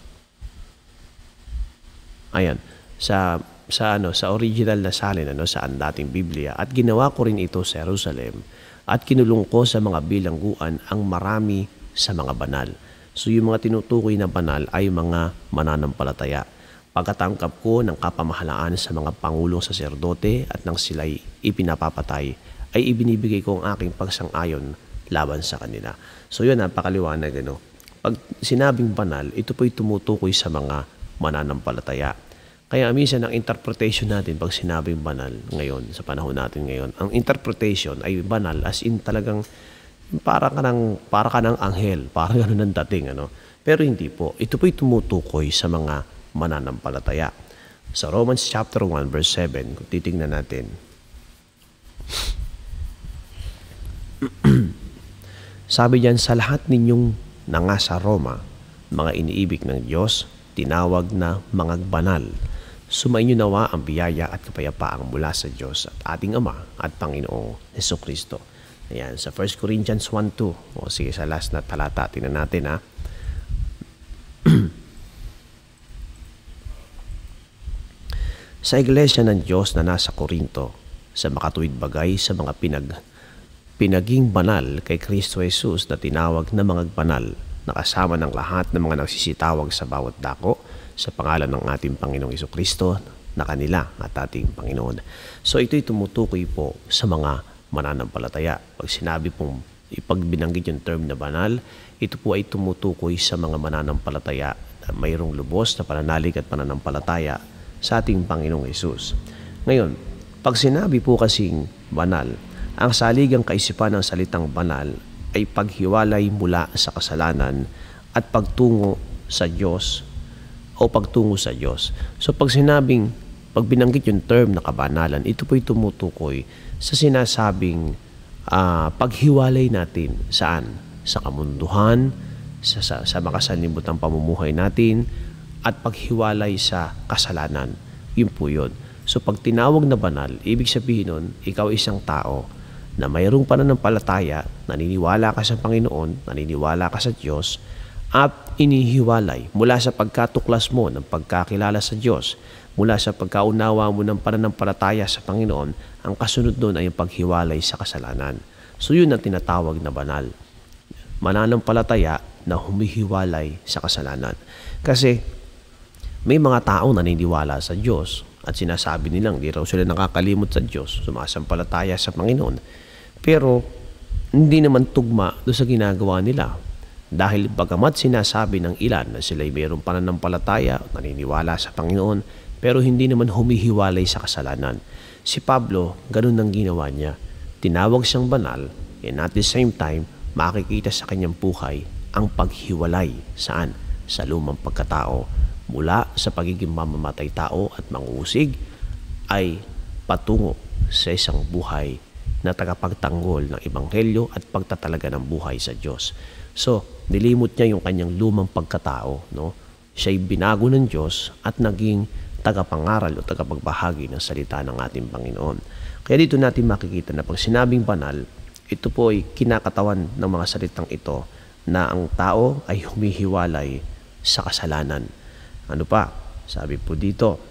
Ayan. Sa sa ano sa original na salin ano sa dating Biblia at ginawa ko rin ito sa Jerusalem at kinulong ko sa mga bilangguan ang marami sa mga banal. So yung mga tinutukoy na banal ay mga mananampalataya. Pagkatangkap ko ng kapamahalaan sa mga pangulong saserdote at nang sila'y ipinapapatay, ay ibinibigay ko ang aking pagsang-ayon laban sa kanila. So yun, napakaliwanag. Ano? Pag sinabing banal, ito po'y tumutukoy sa mga mananampalataya. Kaya minsan ang interpretation natin pag sinabing banal ngayon, sa panahon natin ngayon, ang interpretation ay banal as in talagang para ka ng, para ka ng anghel, para ganun ang dating. Ano? Pero hindi po. Ito po'y tumutukoy sa mga mananampalataya. Sa Romans chapter 1 verse 7, kung titingnan natin, Sabi diyan sa lahat ninyong nanga sa Roma, mga iniibig ng Diyos, tinawag na mga banal. Sumainyo nawa ang biyaya at kapayapaang mula sa Diyos at ating Ama at Panginoong Heso Kristo. Ayan, sa 1 Corinthians 1.2. O sige, sa last na talata, tingnan natin ha. sa iglesia ng Diyos na nasa Korinto, sa makatuwid bagay sa mga pinag pinaging banal kay Kristo Jesus na tinawag na mga banal na kasama ng lahat ng mga nagsisitawag sa bawat dako sa pangalan ng ating Panginoong Iso Kristo na kanila at ating Panginoon. So ito'y tumutukoy po sa mga mananampalataya. Pag sinabi pong ipagbinanggit yung term na banal, ito po ay tumutukoy sa mga mananampalataya na mayroong lubos na pananalig at pananampalataya sa ating Panginoong Isus. Ngayon, pag sinabi po kasing banal, ang saligang kaisipan ng salitang banal ay paghiwalay mula sa kasalanan at pagtungo sa Diyos o pagtungo sa Diyos. So pag sinabing, pag binanggit yung term na kabanalan, ito po'y tumutukoy sa sinasabing uh, paghiwalay natin saan? Sa kamunduhan, sa, sa, sa makasanibutang pamumuhay natin, at paghiwalay sa kasalanan. Yun po yun. So pag tinawag na banal, ibig sabihin nun, ikaw isang tao na mayroong pananampalataya, naniniwala ka sa Panginoon, naniniwala ka sa Diyos, at inihiwalay mula sa pagkatuklas mo ng pagkakilala sa Diyos, mula sa pagkaunawa mo ng pananampalataya sa Panginoon, ang kasunod doon ay ang paghiwalay sa kasalanan. So yun ang tinatawag na banal. Mananampalataya na humihiwalay sa kasalanan. Kasi may mga tao naniniwala sa Diyos at sinasabi nilang di raw sila nakakalimot sa Diyos, sumasampalataya sa Panginoon. Pero hindi naman tugma do sa ginagawa nila. Dahil bagamat sinasabi ng ilan na sila ay mayroong pananampalataya, naniniwala sa Panginoon, pero hindi naman humihiwalay sa kasalanan. Si Pablo, ganun ang ginawa niya. Tinawag siyang banal, and at the same time, makikita sa kanyang buhay ang paghiwalay saan? Sa lumang pagkatao. Mula sa pagiging mamamatay tao at mangusig ay patungo sa isang buhay na tagapagtanggol ng Ebanghelyo at pagtatalaga ng buhay sa Diyos. So, nilimot niya yung kanyang lumang pagkatao. No? Siya'y binago ng Diyos at naging tagapangaral o tagapagbahagi ng salita ng ating Panginoon. Kaya dito natin makikita na pag sinabing banal, ito po ay kinakatawan ng mga salitang ito na ang tao ay humihiwalay sa kasalanan. Ano pa? Sabi po dito,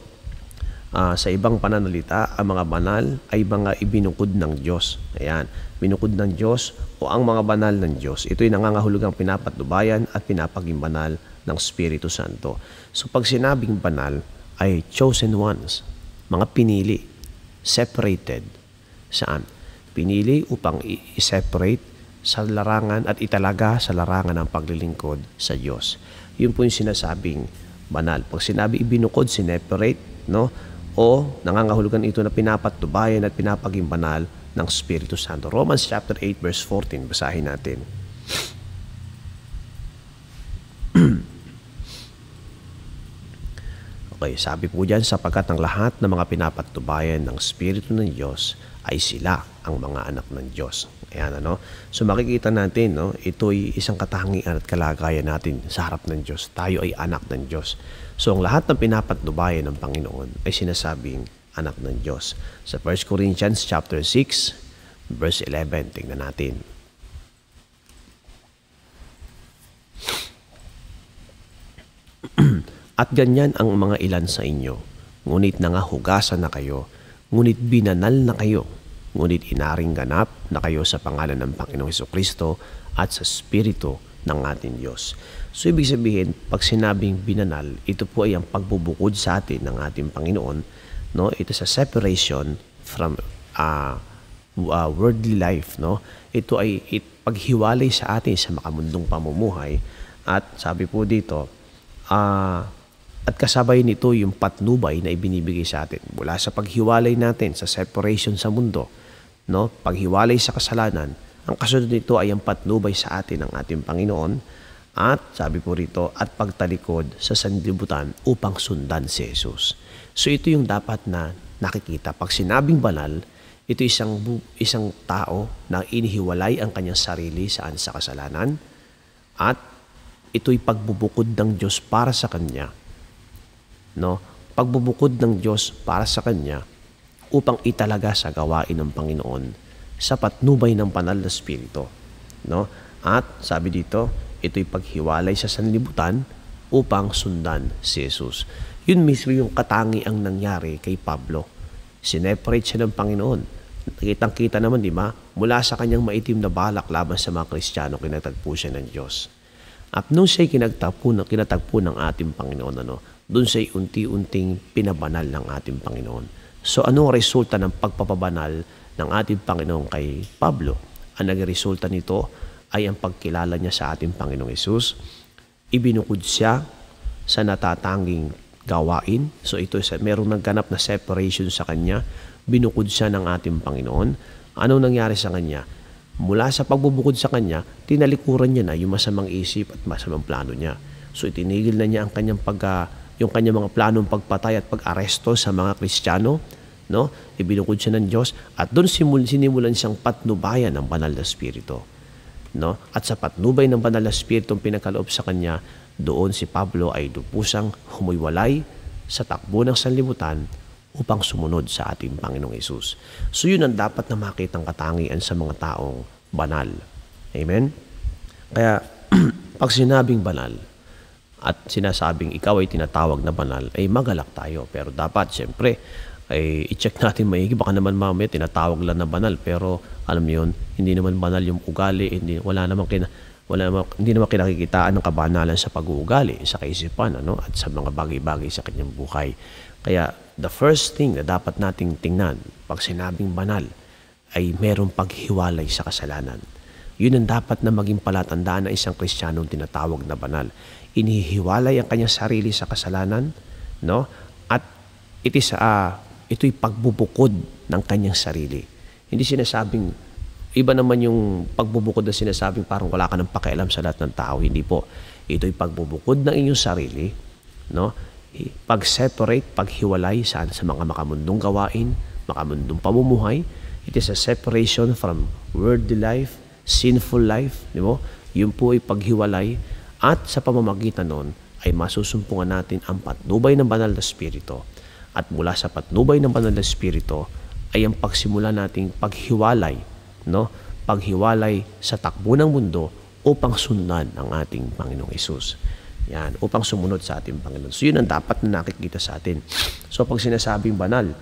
Ah, sa ibang pananalita, ang mga banal ay mga ibinukod ng Diyos. Ayan, binukod ng Diyos o ang mga banal ng Diyos. Ito'y nangangahulugang pinapatnubayan at pinapaging banal ng Espiritu Santo. So pag sinabing banal ay chosen ones, mga pinili, separated. Saan? Pinili upang i-separate sa larangan at italaga sa larangan ng paglilingkod sa Diyos. Yun po yung sinasabing banal. Pag sinabi ibinukod, sineperate, no? O nangangahulugan ito na pinapatubayan at pinapaging banal ng Espiritu Santo. Romans chapter 8 verse 14, basahin natin. Okay, sabi po dyan, sapagkat ang lahat ng mga pinapatubayan ng Espiritu ng Diyos ay sila ang mga anak ng Diyos. Ayan, ano? So makikita natin, no, ito'y isang katangian at kalagayan natin sa harap ng Diyos. Tayo ay anak ng Diyos. So ang lahat ng pinapatubayan ng Panginoon ay sinasabing anak ng Diyos. Sa 1 Corinthians chapter 6, verse 11, tingnan natin. At ganyan ang mga ilan sa inyo. Ngunit nangahugasan na kayo, ngunit binanal na kayo, ngunit inaring ganap na kayo sa pangalan ng Panginoong Heso Kristo at sa Espiritu ng ating Diyos. So ibig sabihin, pag sinabing binanal, ito po ay ang pagbubukod sa atin ng ating Panginoon. No? Ito sa separation from uh, uh, worldly life. No? Ito ay it, paghiwalay sa atin sa makamundong pamumuhay. At sabi po dito, ah at kasabay nito yung patnubay na ibinibigay sa atin mula sa paghiwalay natin sa separation sa mundo, no? Paghiwalay sa kasalanan, ang kasunod nito ay ang patnubay sa atin ng ating Panginoon at sabi po rito at pagtalikod sa sanlibutan upang sundan si Jesus. So ito yung dapat na nakikita pag sinabing banal, ito isang isang tao na inihiwalay ang kanyang sarili saan sa kasalanan at ito'y pagbubukod ng Diyos para sa kanya no? Pagbubukod ng Diyos para sa kanya upang italaga sa gawain ng Panginoon sa patnubay ng banal na spirito, no? At sabi dito, ito'y paghiwalay sa sanlibutan upang sundan si Jesus. Yun mismo yung katangi ang nangyari kay Pablo. Sineparate siya ng Panginoon. Kitang-kita naman, di ba? Mula sa kanyang maitim na balak laban sa mga Kristiyano, kinatagpo siya ng Diyos. At nung siya'y kinagtagpo, kinatagpo ng ating Panginoon, ano, doon siya'y unti-unting pinabanal ng ating Panginoon. So ano ang resulta ng pagpapabanal ng ating Panginoon kay Pablo? Ang naging resulta nito ay ang pagkilala niya sa ating Panginoong Yesus. Ibinukod siya sa natatanging gawain. So ito sa merong nagganap na separation sa kanya. Binukod siya ng ating Panginoon. Ano nangyari sa kanya? Mula sa pagbubukod sa kanya, tinalikuran niya na yung masamang isip at masamang plano niya. So itinigil na niya ang kanyang pag yung kanyang mga planong pagpatay at pag-aresto sa mga Kristiyano, no? Ibinukod siya ng Diyos at doon sinimulan siyang patnubayan ng banal na spirito. No? At sa patnubay ng banal na spirito ang pinakaloob sa kanya, doon si Pablo ay dupusang humiwalay sa takbo ng sanlibutan upang sumunod sa ating Panginoong Yesus. So yun ang dapat na makitang katangian sa mga taong banal. Amen? Kaya, pag sinabing banal, at sinasabing ikaw ay tinatawag na banal, ay magalak tayo. Pero dapat, siyempre, ay i-check natin maigi. Baka naman mamaya tinatawag lang na banal. Pero alam niyo yun, hindi naman banal yung ugali. Hindi, wala naman kina, wala naman, hindi naman kinakikitaan ng kabanalan sa pag-uugali, sa kaisipan, ano, at sa mga bagay-bagay sa kanyang buhay. Kaya, the first thing na dapat nating tingnan pag sinabing banal ay merong paghiwalay sa kasalanan. Yun ang dapat na maging palatandaan ng isang Kristiyanong tinatawag na banal inihiwalay ang kanyang sarili sa kasalanan, no? At it is uh, ito'y pagbubukod ng kanyang sarili. Hindi sinasabing iba naman yung pagbubukod na sinasabing parang wala ka ng pakialam sa lahat ng tao, hindi po. Ito'y pagbubukod ng inyong sarili, no? Pag-separate, paghiwalay saan sa mga makamundong gawain, makamundong pamumuhay. It is a separation from worldly life, sinful life, di mo? Yun po ay paghiwalay at sa pamamagitan nun ay masusumpungan natin ang patnubay ng banal na spirito. At mula sa patnubay ng banal na spirito ay ang pagsimula nating paghiwalay, no? paghiwalay sa takbo ng mundo upang sundan ang ating Panginoong Isus. Yan, upang sumunod sa ating Panginoon. So yun ang dapat na nakikita sa atin. So pag sinasabing banal,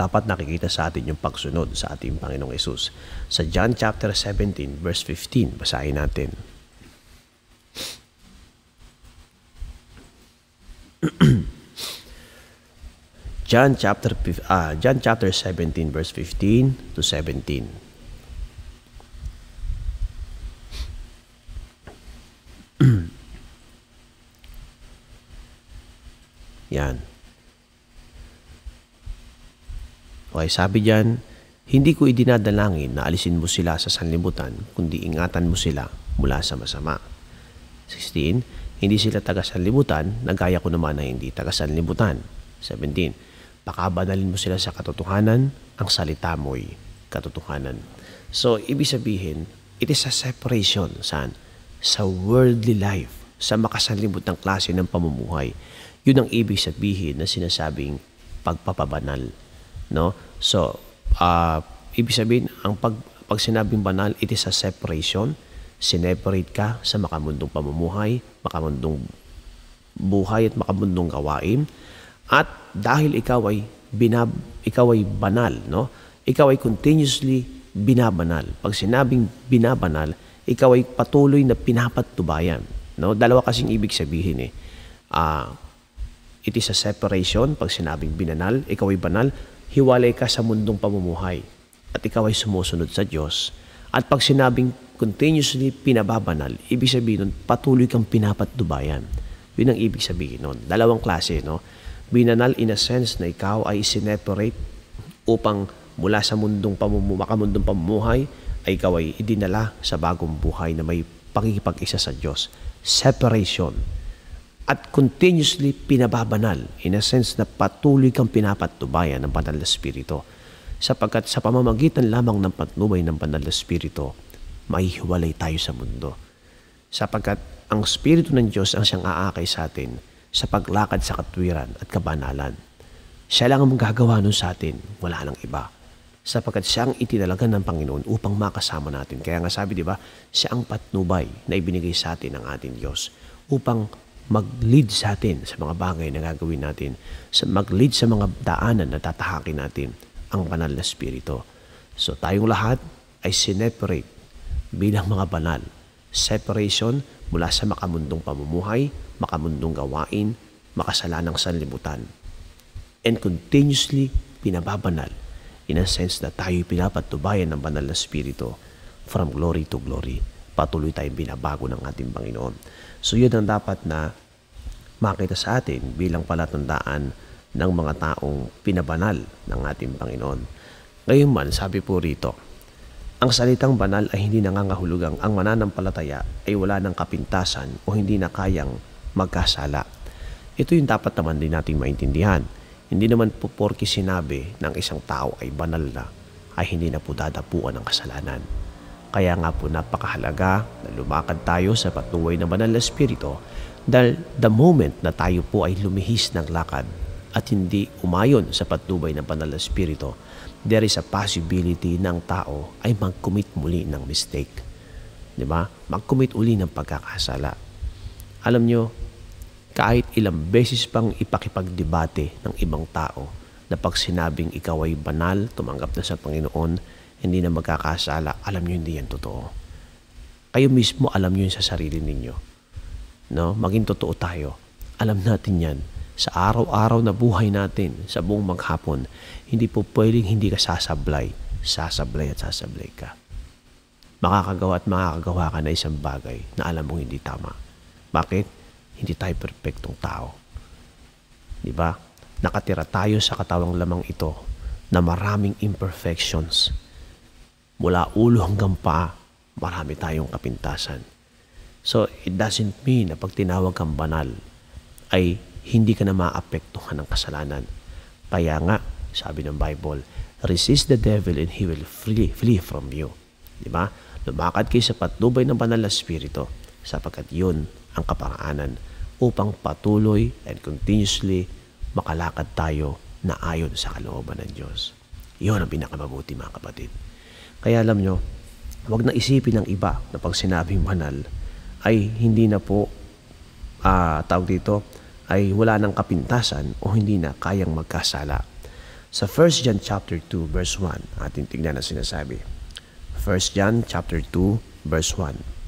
dapat nakikita sa atin yung pagsunod sa ating Panginoong Yesus. Sa John chapter 17 verse 15, basahin natin. John chapter ah, John chapter 17 verse 15 to 17. Yan. Okay, sabi diyan, hindi ko idinadalangin na alisin mo sila sa sanlibutan, kundi ingatan mo sila mula sa masama. 16. Hindi sila taga sanlibutan, nagaya ko naman na hindi taga sanlibutan. 17. Pakabanalin mo sila sa katotohanan, ang salita mo'y katotohanan. So, ibig sabihin, it is a separation saan? Sa worldly life, sa makasanlibutan klase ng pamumuhay. Yun ang ibig sabihin na sinasabing pagpapabanal. No? So, uh, ibig sabihin, ang pag, pag sinabing banal, it is a separation. Sineparate ka sa makamundong pamumuhay, makamundong buhay at makamundong gawain. At dahil ikaw ay binab, ikaw ay banal, no? Ikaw ay continuously binabanal. Pag sinabing binabanal, ikaw ay patuloy na pinapatubayan. No? Dalawa kasing ibig sabihin eh. Ah, it is a separation. Pag sinabing binanal, ikaw ay banal, hiwalay ka sa mundong pamumuhay. At ikaw ay sumusunod sa Diyos. At pag sinabing continuously pinababanal, ibig sabihin nun, patuloy kang pinapatubayan. Yun ang ibig sabihin nun. Dalawang klase, no? Binanal in a sense na ikaw ay sineparate upang mula sa mundong makamundong pamumuhay, ay ikaw ay idinala sa bagong buhay na may pakikipag-isa sa Diyos. Separation. At continuously pinababanal. In a sense na patuloy kang pinapatubayan ng banal na Espiritu. Sapagkat sa pamamagitan lamang ng patnubay ng banal na Espiritu, maihiwalay tayo sa mundo. Sapagkat ang Espiritu ng Diyos ang siyang aakay sa atin sa paglakad sa katwiran at kabanalan. Siya lang ang gagawa nun sa atin, wala nang iba. Sapagkat siya ang itinalaga ng Panginoon upang makasama natin. Kaya nga sabi, di ba, siya ang patnubay na ibinigay sa atin ng ating Diyos upang mag-lead sa atin sa mga bagay na gagawin natin, sa mag-lead sa mga daanan na tatahakin natin ang banal na Espiritu. So tayong lahat ay sineparate bilang mga banal. Separation mula sa makamundong pamumuhay, makamundong gawain, makasalanang sanlibutan. And continuously pinababanal in a sense na tayo'y pinapatubayan ng banal na Espiritu from glory to glory. Patuloy tayong binabago ng ating Panginoon. So yun ang dapat na makita sa atin bilang palatandaan ng mga taong pinabanal ng ating Panginoon. Ngayon man, sabi po rito, ang salitang banal ay hindi nangangahulugang ang mananampalataya ay wala ng kapintasan o hindi na kayang magkasala. Ito yung dapat naman din nating maintindihan. Hindi naman po porki sinabi ng isang tao ay banal na, ay hindi na po dadapuan ng kasalanan. Kaya nga po napakahalaga na lumakad tayo sa patuloy na banal na spirito dahil the moment na tayo po ay lumihis ng lakad at hindi umayon sa patnubay ng banal na spirito, there is a possibility ng tao ay mag-commit muli ng mistake. Di ba? Mag-commit uli ng pagkakasala. Alam nyo, kahit ilang beses pang ipakipagdebate ng ibang tao na pag sinabing ikaw ay banal, tumanggap na sa Panginoon, hindi na magkakasala, alam nyo hindi yan totoo. Kayo mismo alam nyo yun sa sarili ninyo. No? Maging totoo tayo. Alam natin yan. Sa araw-araw na buhay natin, sa buong maghapon, hindi po pwedeng hindi ka sasablay. Sasablay at sasablay ka. Makakagawa at makakagawa ka na isang bagay na alam mong hindi tama. Bakit? Hindi tayo perfectong tao. Di ba? Nakatira tayo sa katawang lamang ito na maraming imperfections. Mula ulo hanggang paa, marami tayong kapintasan. So, it doesn't mean na pag tinawag kang banal, ay hindi ka na maapektuhan ng kasalanan. Kaya nga, sabi ng Bible, resist the devil and he will flee, flee from you. Di ba? Lumakad kayo sa patnubay ng banal na spirito sapagkat yun ang kaparaanan upang patuloy and continuously makalakad tayo na ayon sa kalooban ng Diyos. Iyon ang pinakamabuti mga kapatid. Kaya alam nyo, huwag na isipin ng iba na pag sinabing banal ay hindi na po ah, tawag dito, ay wala ng kapintasan o hindi na kayang magkasala. Sa 1 John chapter 2 verse 1, ating tignan na sinasabi. 1 John chapter 2 verse 1.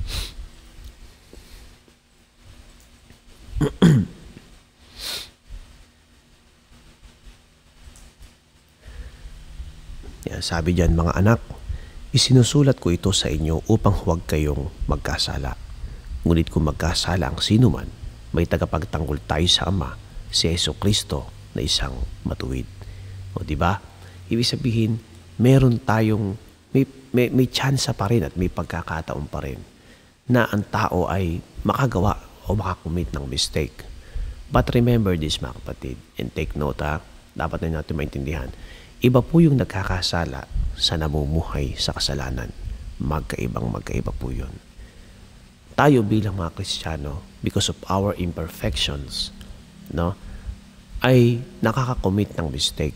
Yan, sabi diyan mga anak, isinusulat ko ito sa inyo upang huwag kayong magkasala. Ngunit kung magkasala ang sino man, may tagapagtanggol tayo sa Ama, si Yeso Kristo na isang matuwid. O di ba? Ibig sabihin, meron tayong may, may, may chance pa rin at may pagkakataon pa rin na ang tao ay makagawa o makakumit ng mistake. But remember this mga kapatid and take note ha, dapat na natin maintindihan. Iba po yung nagkakasala sa namumuhay sa kasalanan. Magkaibang magkaiba po yun. Tayo bilang mga Kristiyano, because of our imperfections, no, ay nakakakomit ng mistake.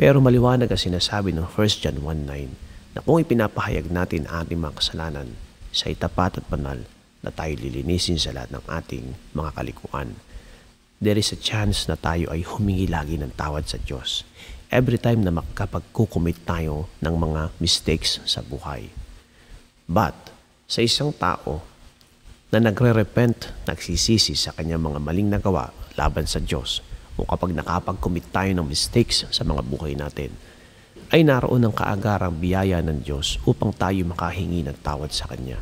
Pero maliwanag ang sinasabi ng 1 John 1.9 na kung ipinapahayag natin ang ating mga kasalanan sa itapat at banal na tayo lilinisin sa lahat ng ating mga kalikuan, there is a chance na tayo ay humingi lagi ng tawad sa Diyos every time na makapagkukumit tayo ng mga mistakes sa buhay. But, sa isang tao na nagre-repent, nagsisisi sa kanyang mga maling nagawa laban sa Diyos, o kapag nakapag-commit tayo ng mistakes sa mga buhay natin, ay naroon ang kaagarang biyaya ng Diyos upang tayo makahingi ng tawad sa Kanya.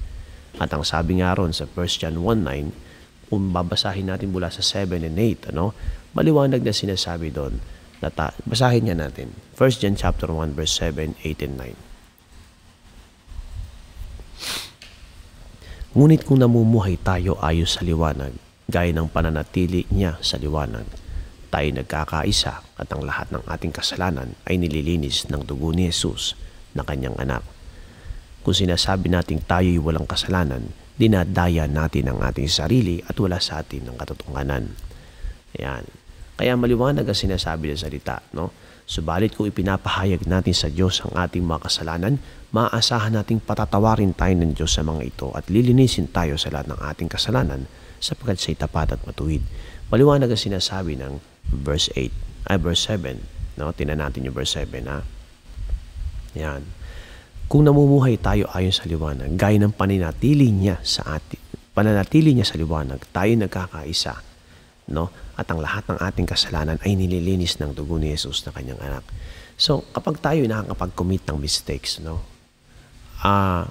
At ang sabi nga ron sa 1 John 1.9, kung babasahin natin mula sa 7 and 8, ano, maliwanag na sinasabi doon, na ta- basahin niya natin. 1 John chapter 1 verse 7, 8 and 9. Ngunit kung namumuhay tayo ayos sa liwanag, gaya ng pananatili niya sa liwanag, tayo nagkakaisa at ang lahat ng ating kasalanan ay nililinis ng dugo ni Jesus na kanyang anak. Kung sinasabi nating tayo'y walang kasalanan, dinadaya natin ang ating sarili at wala sa atin ng katotohanan. Ayan. Kaya maliwanag ang sinasabi ng salita, no? Subalit kung ipinapahayag natin sa Diyos ang ating mga kasalanan, maaasahan nating patatawarin tayo ng Diyos sa mga ito at lilinisin tayo sa lahat ng ating kasalanan sapagkat siya tapat at matuwid. Maliwanag ang sinasabi ng verse 8, ay verse 7. No? Tinan natin yung verse 7. Ha? Yan. Kung namumuhay tayo ayon sa liwanag, gaya ng paninatili niya sa atin, pananatili niya sa liwanag, tayo nagkakaisa. No? At ang lahat ng ating kasalanan ay nililinis ng dugo ni Jesus na kanyang anak. So, kapag tayo nakakapag-commit ng mistakes, no? Ah,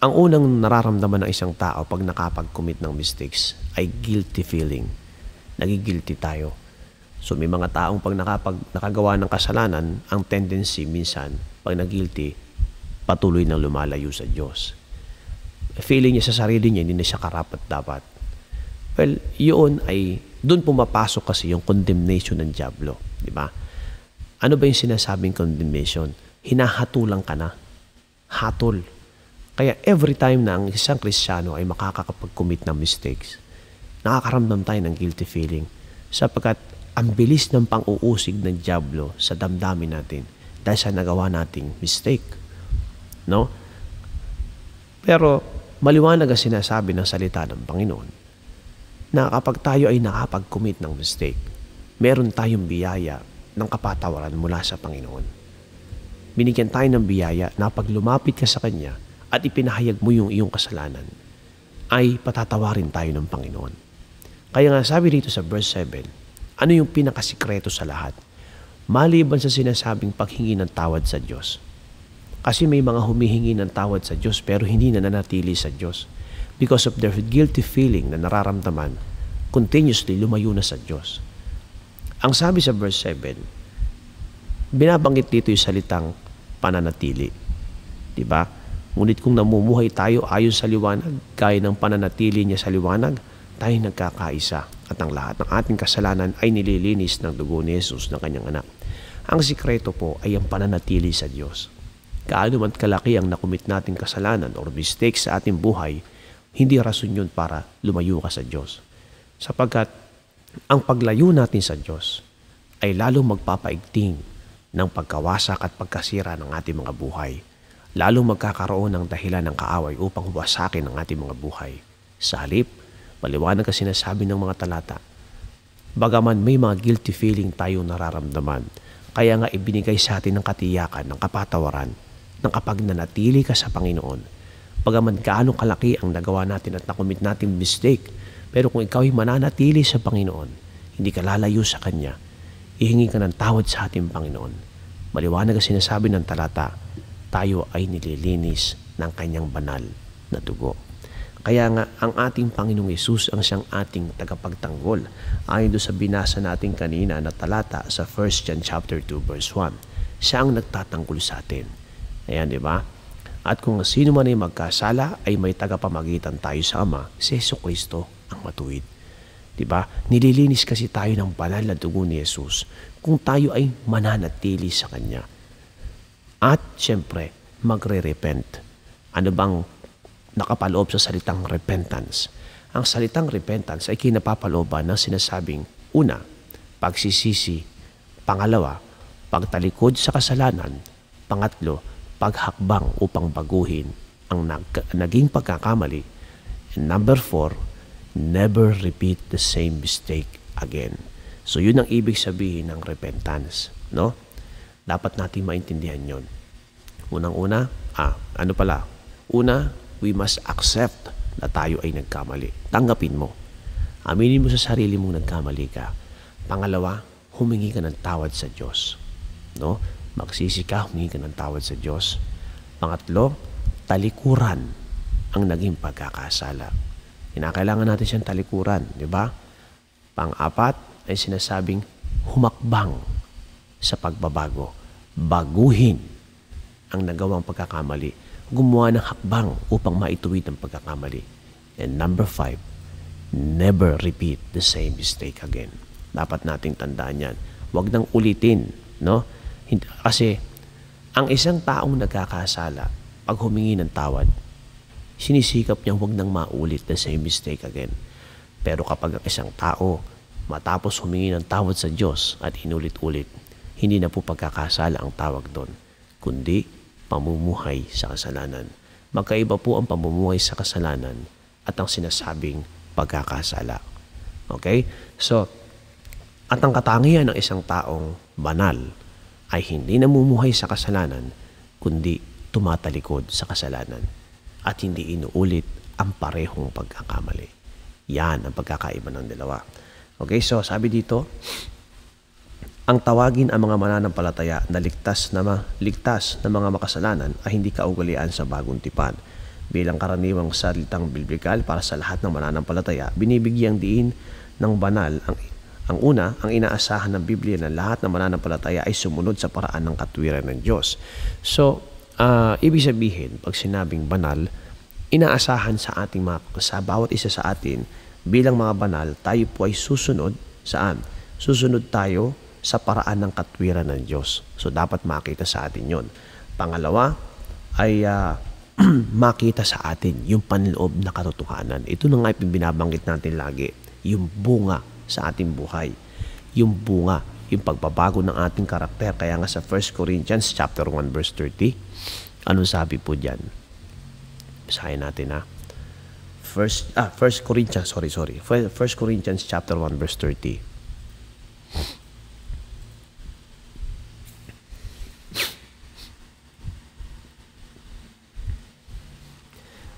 ang unang nararamdaman ng isang tao pag nakapag-commit ng mistakes ay guilty feeling. Nagigilty tayo. So may mga taong pag nakapag, nakagawa ng kasalanan, ang tendency minsan, pag nagilty, patuloy nang lumalayo sa Diyos. Feeling niya sa sarili niya, hindi na siya karapat dapat. Well, yun ay, doon pumapasok kasi yung condemnation ng Diablo. Di ba? Ano ba yung sinasabing condemnation? Hinahatulang ka na. Hatol. Kaya every time na ang isang Kristiyano ay makakapag-commit ng mistakes, nakakaramdam tayo ng guilty feeling sapagkat ang bilis ng pang-uusig ng Diablo sa damdamin natin dahil sa nagawa nating mistake. No? Pero maliwanag ang sinasabi ng salita ng Panginoon na kapag tayo ay nakapag-commit ng mistake, meron tayong biyaya ng kapatawaran mula sa Panginoon. Binigyan tayo ng biyaya na pag lumapit ka sa Kanya at ipinahayag mo yung iyong kasalanan, ay patatawarin tayo ng Panginoon. Kaya nga sabi dito sa verse 7, ano yung pinakasikreto sa lahat? Maliban sa sinasabing paghingi ng tawad sa Diyos. Kasi may mga humihingi ng tawad sa Diyos pero hindi na nanatili sa Diyos because of their guilty feeling na nararamdaman, continuously lumayo na sa Diyos. Ang sabi sa verse 7, binabanggit dito yung salitang pananatili. Di ba? Ngunit kung namumuhay tayo ayon sa liwanag, gaya ng pananatili niya sa liwanag, tayo nagkakaisa at ang lahat ng ating kasalanan ay nililinis ng dugo ni Jesus ng kanyang anak. Ang sikreto po ay ang pananatili sa Diyos. Kaano man kalaki ang nakumit nating kasalanan or mistake sa ating buhay, hindi rason yun para lumayo ka sa Diyos. Sapagkat ang paglayo natin sa Diyos ay lalong magpapaigting ng pagkawasak at pagkasira ng ating mga buhay. Lalong magkakaroon ng dahilan ng kaaway upang wasakin ang ating mga buhay. Sa halip, Paliwanag kasi sinasabi ng mga talata. Bagaman may mga guilty feeling tayo nararamdaman, kaya nga ibinigay sa atin ng katiyakan, ng kapatawaran, ng kapag nanatili ka sa Panginoon. Bagaman gaano kalaki ang nagawa natin at nakomit natin mistake, pero kung ikaw ay mananatili sa Panginoon, hindi ka lalayo sa Kanya, ihingi ka ng tawad sa ating Panginoon. Maliwanag ang sinasabi ng talata, tayo ay nililinis ng kanyang banal na dugo. Kaya nga, ang ating Panginoong Yesus ang siyang ating tagapagtanggol. Ayon doon sa binasa natin kanina na talata sa 1 John chapter 2 verse 1. Siya ang nagtatanggol sa atin. Ayan, di ba? At kung sino man ay magkasala, ay may tagapamagitan tayo sa Ama, si Yesu Kristo ang matuwid. Di ba? Nililinis kasi tayo ng banal na dugo ni Jesus kung tayo ay mananatili sa Kanya. At siyempre, magre-repent. Ano bang nakapaloob sa salitang repentance? Ang salitang repentance ay kinapapalooban ng sinasabing una, pagsisisi, pangalawa, pagtalikod sa kasalanan, pangatlo, paghakbang upang baguhin ang nag- naging pagkakamali, and number four, never repeat the same mistake again. So yun ang ibig sabihin ng repentance, no? Dapat natin maintindihan yon. Unang-una, ah, ano pala? Una, we must accept na tayo ay nagkamali. Tanggapin mo. Aminin mo sa sarili mong nagkamali ka. Pangalawa, humingi ka ng tawad sa Diyos. No? Magsisi ka, humingi ka ng tawad sa Diyos. Pangatlo, talikuran ang naging pagkakasala. Kinakailangan natin siyang talikuran, di ba? Pang-apat ay sinasabing humakbang sa pagbabago. Baguhin ang nagawang pagkakamali. Gumawa ng hakbang upang maituwid ang pagkakamali. And number five, never repeat the same mistake again. Dapat nating tandaan yan. Huwag nang ulitin. No? Kasi ang isang taong nagkakasala, pag humingi ng tawad, sinisikap niyang huwag nang maulit the same mistake again. Pero kapag ang isang tao matapos humingi ng tawad sa Diyos at inulit-ulit, hindi na po pagkakasala ang tawag doon, kundi pamumuhay sa kasalanan. Magkaiba po ang pamumuhay sa kasalanan at ang sinasabing pagkakasala. Okay? So, at ang katangian ng isang taong banal ay hindi namumuhay sa kasalanan, kundi tumatalikod sa kasalanan at hindi inuulit ang parehong pagkakamali. Yan ang pagkakaiba ng dalawa. Okay, so sabi dito, ang tawagin ang mga mananampalataya na ligtas na ma, ligtas na mga makasalanan ay hindi kaugalian sa bagong tipan. Bilang karaniwang salitang biblikal para sa lahat ng mananampalataya, binibigyang diin ng banal ang ang una, ang inaasahan ng Biblia na lahat ng mananampalataya ay sumunod sa paraan ng katwiran ng Diyos. So, uh, ibig sabihin, pag sinabing banal, inaasahan sa ating mga, sa bawat isa sa atin, bilang mga banal, tayo po ay susunod saan? Susunod tayo sa paraan ng katwiran ng Diyos. So dapat makita sa atin yon. Pangalawa ay uh, makita sa atin yung panloob na katotohanan. Ito na nga binabanggit natin lagi, yung bunga sa ating buhay. Yung bunga, yung pagbabago ng ating karakter. Kaya nga sa 1 Corinthians chapter 1 verse 30, ano sabi po diyan? Basahin natin ha. First, ah, 1 Corinthians, sorry, sorry. 1 Corinthians chapter 1 verse 30.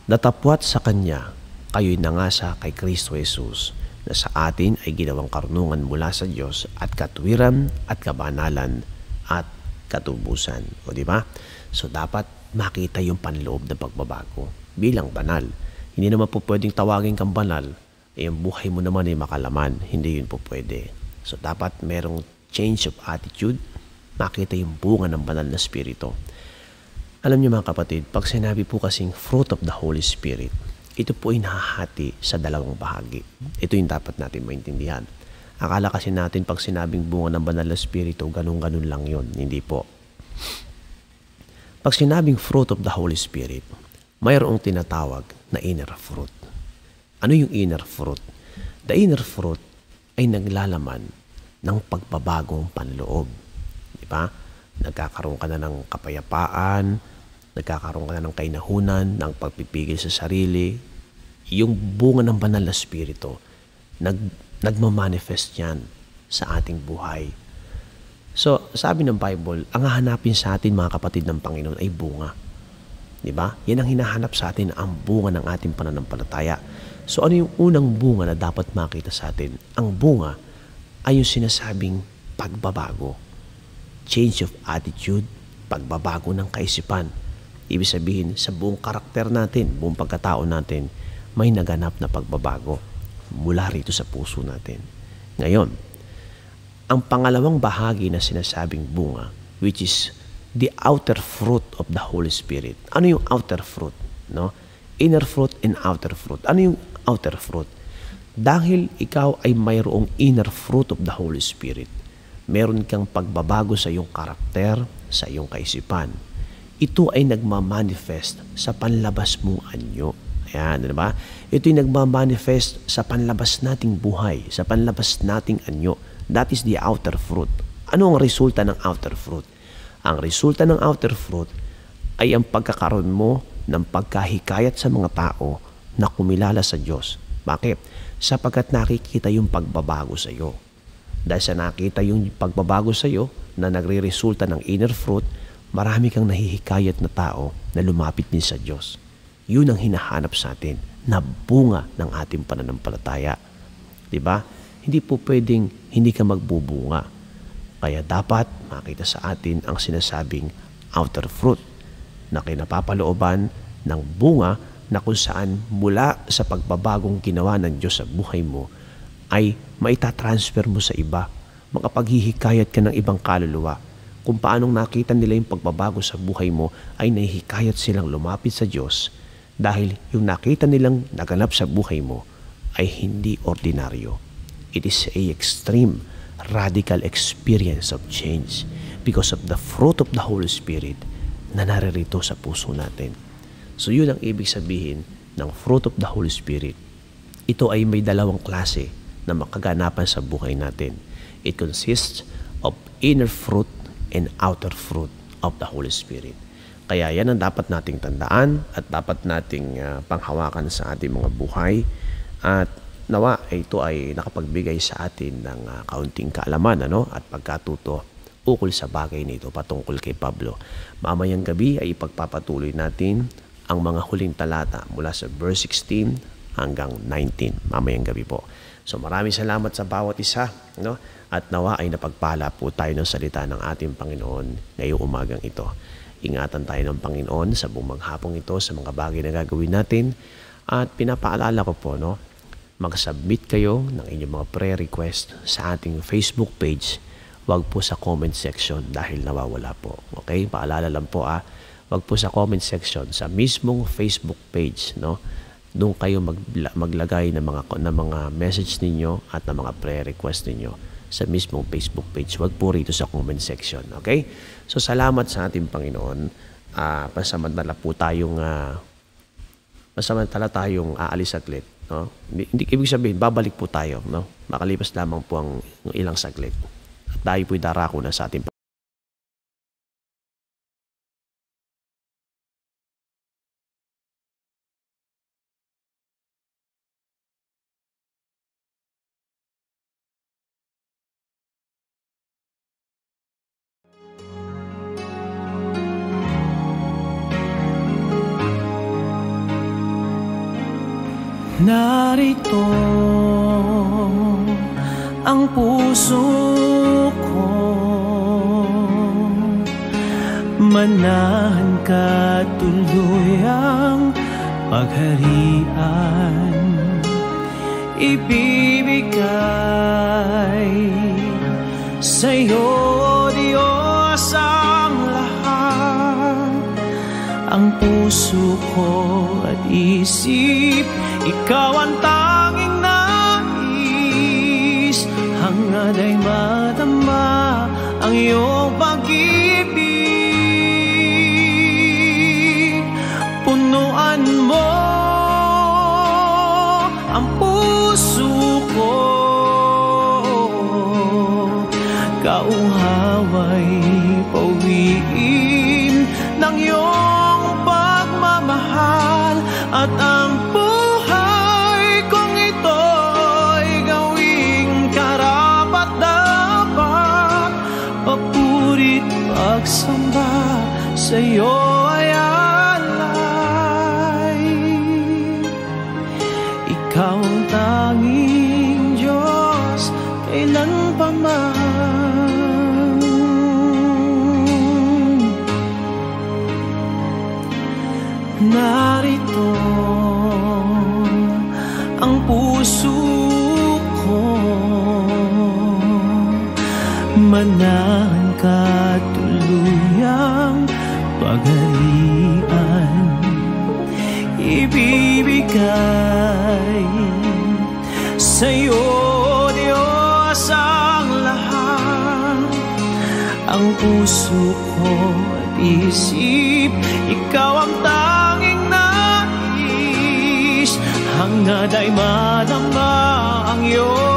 Natapwat sa Kanya, kayo'y nangasa kay Kristo Jesus na sa atin ay ginawang karunungan mula sa Diyos at katwiran at kabanalan at katubusan. O di ba? So dapat makita yung panloob ng pagbabago bilang banal. Hindi naman po pwedeng tawagin kang banal, eh yung buhay mo naman ay makalaman. Hindi yun po pwede. So dapat merong change of attitude, makita yung bunga ng banal na spirito. Alam niyo mga kapatid, pag sinabi po kasing fruit of the Holy Spirit, ito po ay nahahati sa dalawang bahagi. Ito yung dapat natin maintindihan. Akala kasi natin pag sinabing bunga ng banal na spirito, ganun-ganun lang yon Hindi po. Pag sinabing fruit of the Holy Spirit, mayroong tinatawag na inner fruit. Ano yung inner fruit? The inner fruit ay naglalaman ng pagbabagong panloob. Di ba? Nagkakaroon ka na ng kapayapaan, nagkakaroon ka ng kainahunan, ng pagpipigil sa sarili, yung bunga ng banal na spirito, nag, nagmamanifest yan sa ating buhay. So, sabi ng Bible, ang hahanapin sa atin mga kapatid ng Panginoon ay bunga. Di ba? Yan ang hinahanap sa atin, ang bunga ng ating pananampalataya. So, ano yung unang bunga na dapat makita sa atin? Ang bunga ay yung sinasabing pagbabago. Change of attitude, pagbabago ng kaisipan. Ibig sabihin, sa buong karakter natin, buong pagkatao natin, may naganap na pagbabago mula rito sa puso natin. Ngayon, ang pangalawang bahagi na sinasabing bunga, which is the outer fruit of the Holy Spirit. Ano yung outer fruit? No? Inner fruit and outer fruit. Ano yung outer fruit? Dahil ikaw ay mayroong inner fruit of the Holy Spirit, meron kang pagbabago sa iyong karakter, sa iyong kaisipan. Ito ay nagmamanifest sa panlabas mong anyo. Ayan, di ba? Ito ay nagmamanifest sa panlabas nating buhay, sa panlabas nating anyo. That is the outer fruit. Ano ang resulta ng outer fruit? Ang resulta ng outer fruit ay ang pagkakaroon mo ng pagkahikayat sa mga tao na kumilala sa Diyos. Bakit? Sapagkat nakikita yung pagbabago sa iyo. Dahil sa nakita yung pagbabago sa iyo na nagre-resulta ng inner fruit, marami kang nahihikayat na tao na lumapit din sa Diyos. Yun ang hinahanap sa atin na bunga ng ating pananampalataya. Di ba? Hindi po pwedeng hindi ka magbubunga. Kaya dapat makita sa atin ang sinasabing outer fruit na kinapapalooban ng bunga na kung saan mula sa pagbabagong ginawa ng Diyos sa buhay mo ay maitatransfer mo sa iba. Makapaghihikayat ka ng ibang kaluluwa. Kung paanong nakita nila yung pagbabago sa buhay mo ay nahihikayat silang lumapit sa Diyos dahil yung nakita nilang naganap sa buhay mo ay hindi ordinaryo. It is a extreme, radical experience of change because of the fruit of the Holy Spirit na naririto sa puso natin. So yun ang ibig sabihin ng fruit of the Holy Spirit. Ito ay may dalawang klase na makaganapan sa buhay natin. It consists of inner fruit and outer fruit of the Holy Spirit. Kaya yan ang dapat nating tandaan at dapat nating uh, panghawakan sa ating mga buhay. At nawa ito ay nakapagbigay sa atin ng uh, kaunting kaalaman ano, at pagkatuto ukol sa bagay nito patungkol kay Pablo. Mamayang gabi ay ipagpapatuloy natin ang mga huling talata mula sa verse 16 hanggang 19. Mamayang gabi po. So maraming salamat sa bawat isa. No? At nawa ay napagpala po tayo ng salita ng ating Panginoon ngayong umagang ito. Ingatan tayo ng Panginoon sa buong maghapong ito sa mga bagay na gagawin natin. At pinapaalala ko po, no, mag-submit kayo ng inyong mga prayer request sa ating Facebook page. Huwag po sa comment section dahil nawawala po. Okay? Paalala lang po ah. Huwag po sa comment section sa mismong Facebook page, no? doon kayo mag, maglagay ng mga ng mga message ninyo at ng mga prayer request ninyo sa mismong Facebook page. Huwag po rito sa comment section. Okay? So, salamat sa ating Panginoon. Uh, pasamantala po tayong uh, pasamantala tayong aalis saglit. No? Hindi, hindi ibig sabihin, babalik po tayo. No? Makalipas lamang po ang, ang ilang saglit. At tayo po'y darako na sa ating Narito ang puso ko. Manahan ka tuloy ang pagharian. Ibibigay sa'yo, Diyos, ang lahat. Ang puso ko at isip ikaw ang tanging nais. Hangad ay madama ang iyong pag-ibig. Punuan mo ang puso ko. Kauhaway sa'yo at isip Ikaw ang tanging nais. Hangad ay madama ang iyong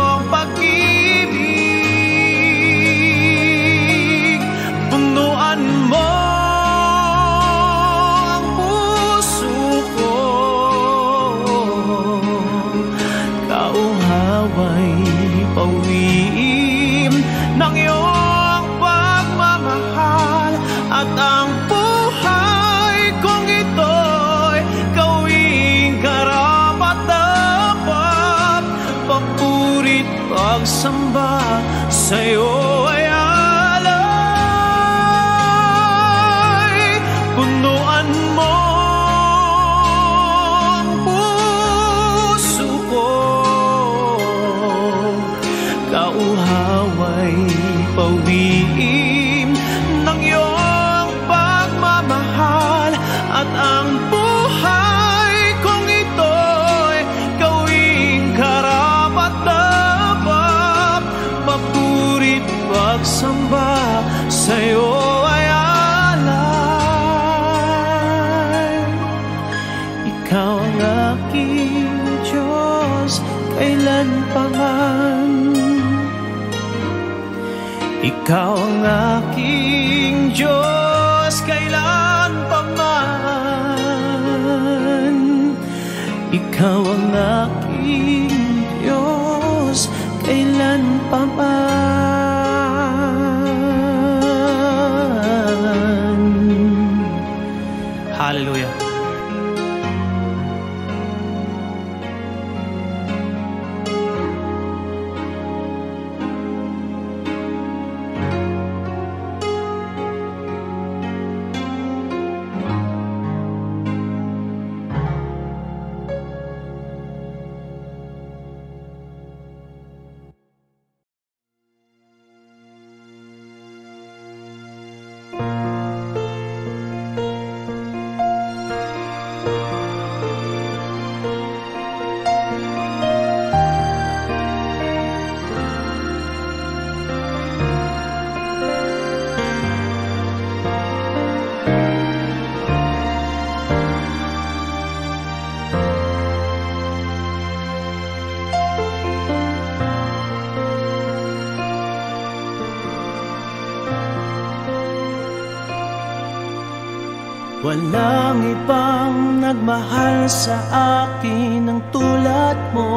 Walang ibang nagmahal sa akin ng tulad mo.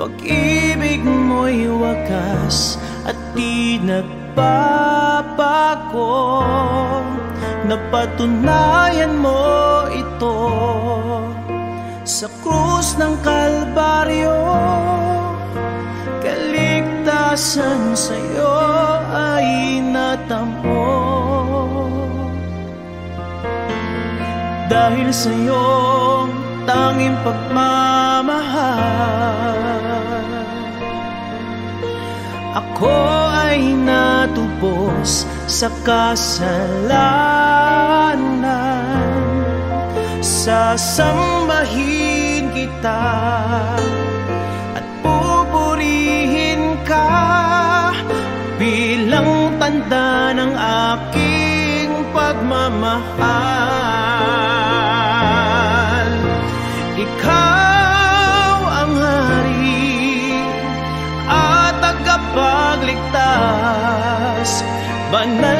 Pag-ibig mo'y wakas at di nagbabago Napatunayan mo ito sa krus ng Kalbaryo. Kaligtasan sa'yo ay natamo Dahil sa iyong tanging pagmamahal. Ako ay natubos sa kasalanan. Sasambahin kita at pupurihin ka Bilang tanda ng aking pagmamahal tagapagligtas Banal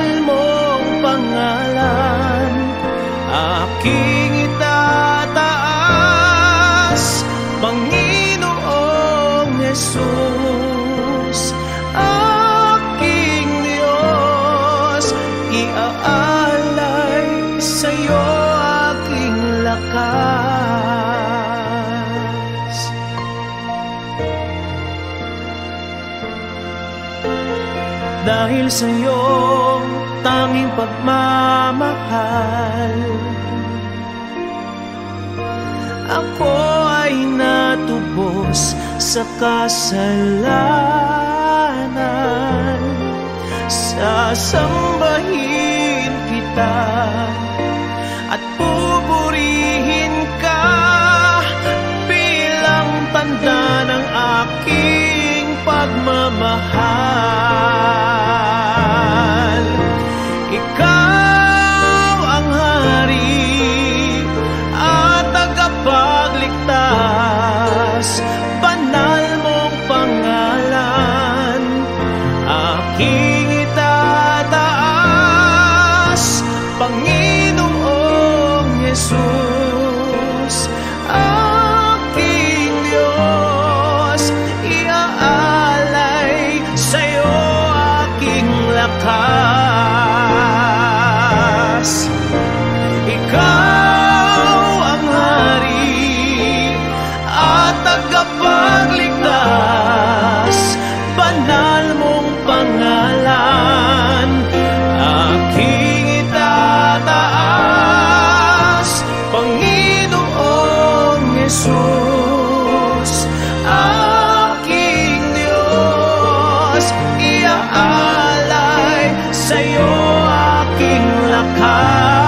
sa'yo tanging pagmamahal. Ako ay natubos sa kasalanan. Sasambahin kita at pupurihin ka Bilang tanda ng aking pagmamahal. high.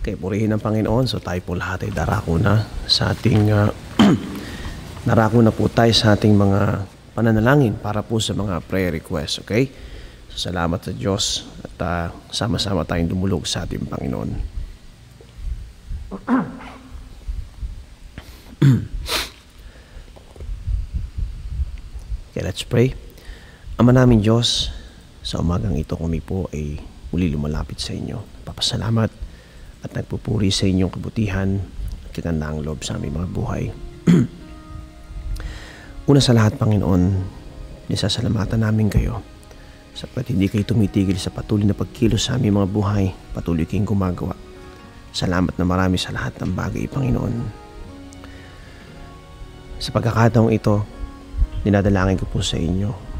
Kay purihin ng Panginoon. So tayo po lahat ay darako na sa ating uh, narako na po tayo sa ating mga pananalangin para po sa mga prayer requests. Okay? So salamat sa Diyos at uh, sama-sama tayong dumulog sa ating Panginoon. okay, let's pray. Ama namin Diyos, sa umagang ito kami po ay muli lumalapit sa inyo. Papasalamat at nagpupuri sa inyong kabutihan at kagandaang loob sa aming mga buhay. Una sa lahat, Panginoon, nisasalamatan namin kayo sapagkat hindi kayo tumitigil sa patuloy na pagkilos sa aming mga buhay, patuloy kayong gumagawa. Salamat na marami sa lahat ng bagay, Panginoon. Sa pagkakataong ito, dinadalangin ko po sa inyo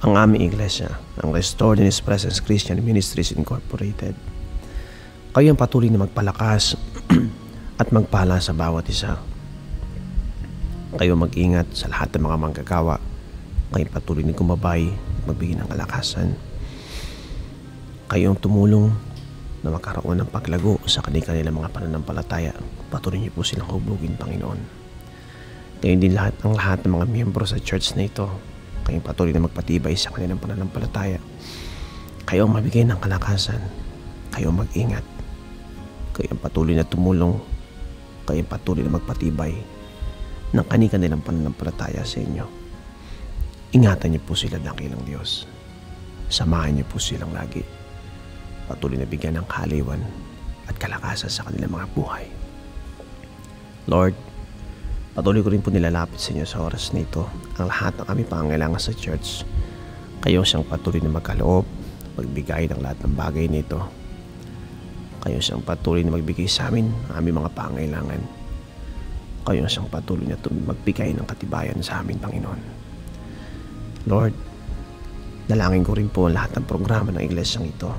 ang aming iglesia, ang Restored in His Presence Christian Ministries Incorporated – kayo ang patuloy na magpalakas at magpala sa bawat isa. Kayo mag-ingat sa lahat ng mga manggagawa. Kayo patuloy na gumabay magbigay ng kalakasan. Kayo ang tumulong na magkaroon ng paglago sa kanilang mga pananampalataya. Patuloy niyo po silang hubugin, Panginoon. Kayo din lahat ang lahat ng mga miyembro sa church na ito. Kayo patuloy na magpatibay sa kanilang pananampalataya. Kayo ang mabigay ng kalakasan. Kayo mag-ingat kayo patuloy na tumulong, kayo patuloy na magpatibay ng kani-kanilang pananampalataya sa inyo. Ingatan niyo po sila dakilang Diyos. Samahan niyo po silang lagi. Patuloy na bigyan ng kaliwan at kalakasan sa kanilang mga buhay. Lord, patuloy ko rin po nilalapit sa inyo sa oras na ito ang lahat ng aming pangangailangan sa church. Kayo siyang patuloy na magkaloob, magbigay ng lahat ng bagay nito kayo siyang patuloy na magbigay sa amin ng aming mga pangailangan. Kayo siyang patuloy na magbigay ng katibayan sa amin, Panginoon. Lord, dalangin ko rin po ang lahat ng programa ng iglesyang ito.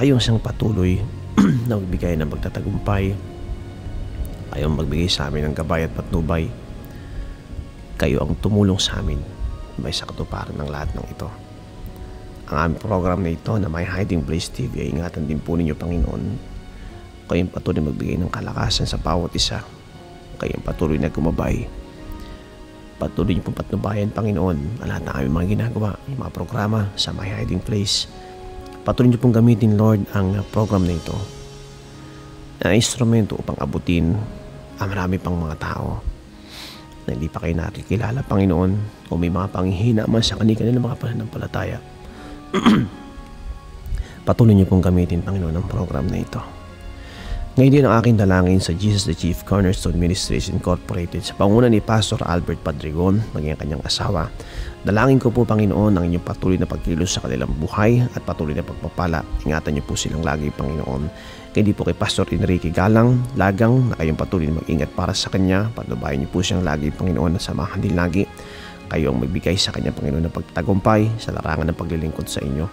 Kayo siyang patuloy na magbigay ng pagtatagumpay. Kayo ang magbigay sa amin ng gabay at patnubay. Kayo ang tumulong sa amin may sa katuparan ng lahat ng ito. Ang aming program na ito na My Hiding Place TV ay ingatan din po ninyo Panginoon. Kayong patuloy magbigay ng kalakasan sa bawat isa. Kayong patuloy na gumabay. Patuloy niyo pong patnubayan Panginoon ang lahat ng aming mga ginagawa, yung mga programa sa My Hiding Place. Patuloy niyo pong gamitin Lord ang program na ito na instrumento upang abutin ang marami pang mga tao na hindi pa kayo nakikilala, Panginoon, o may mga panghihina man sa kanila ng mga pananampalataya. Patuloy niyo pong gamitin, Panginoon, ang program na ito. Ngayon din ang aking dalangin sa Jesus the Chief Cornerstone Ministries Incorporated sa panguna ni Pastor Albert Padrigon, maging kanyang asawa. Dalangin ko po, Panginoon, ang inyong patuloy na pagkilos sa kanilang buhay at patuloy na pagpapala. Ingatan niyo po silang lagi, Panginoon. Kaya di po kay Pastor Enrique Galang, Lagang, na kayong patuloy na mag-ingat para sa kanya. Patubayan niyo po siyang lagi, Panginoon, na samahan din lagi kayo ang magbigay sa kanya, Panginoon, ng pagtagumpay sa larangan ng paglilingkod sa inyo.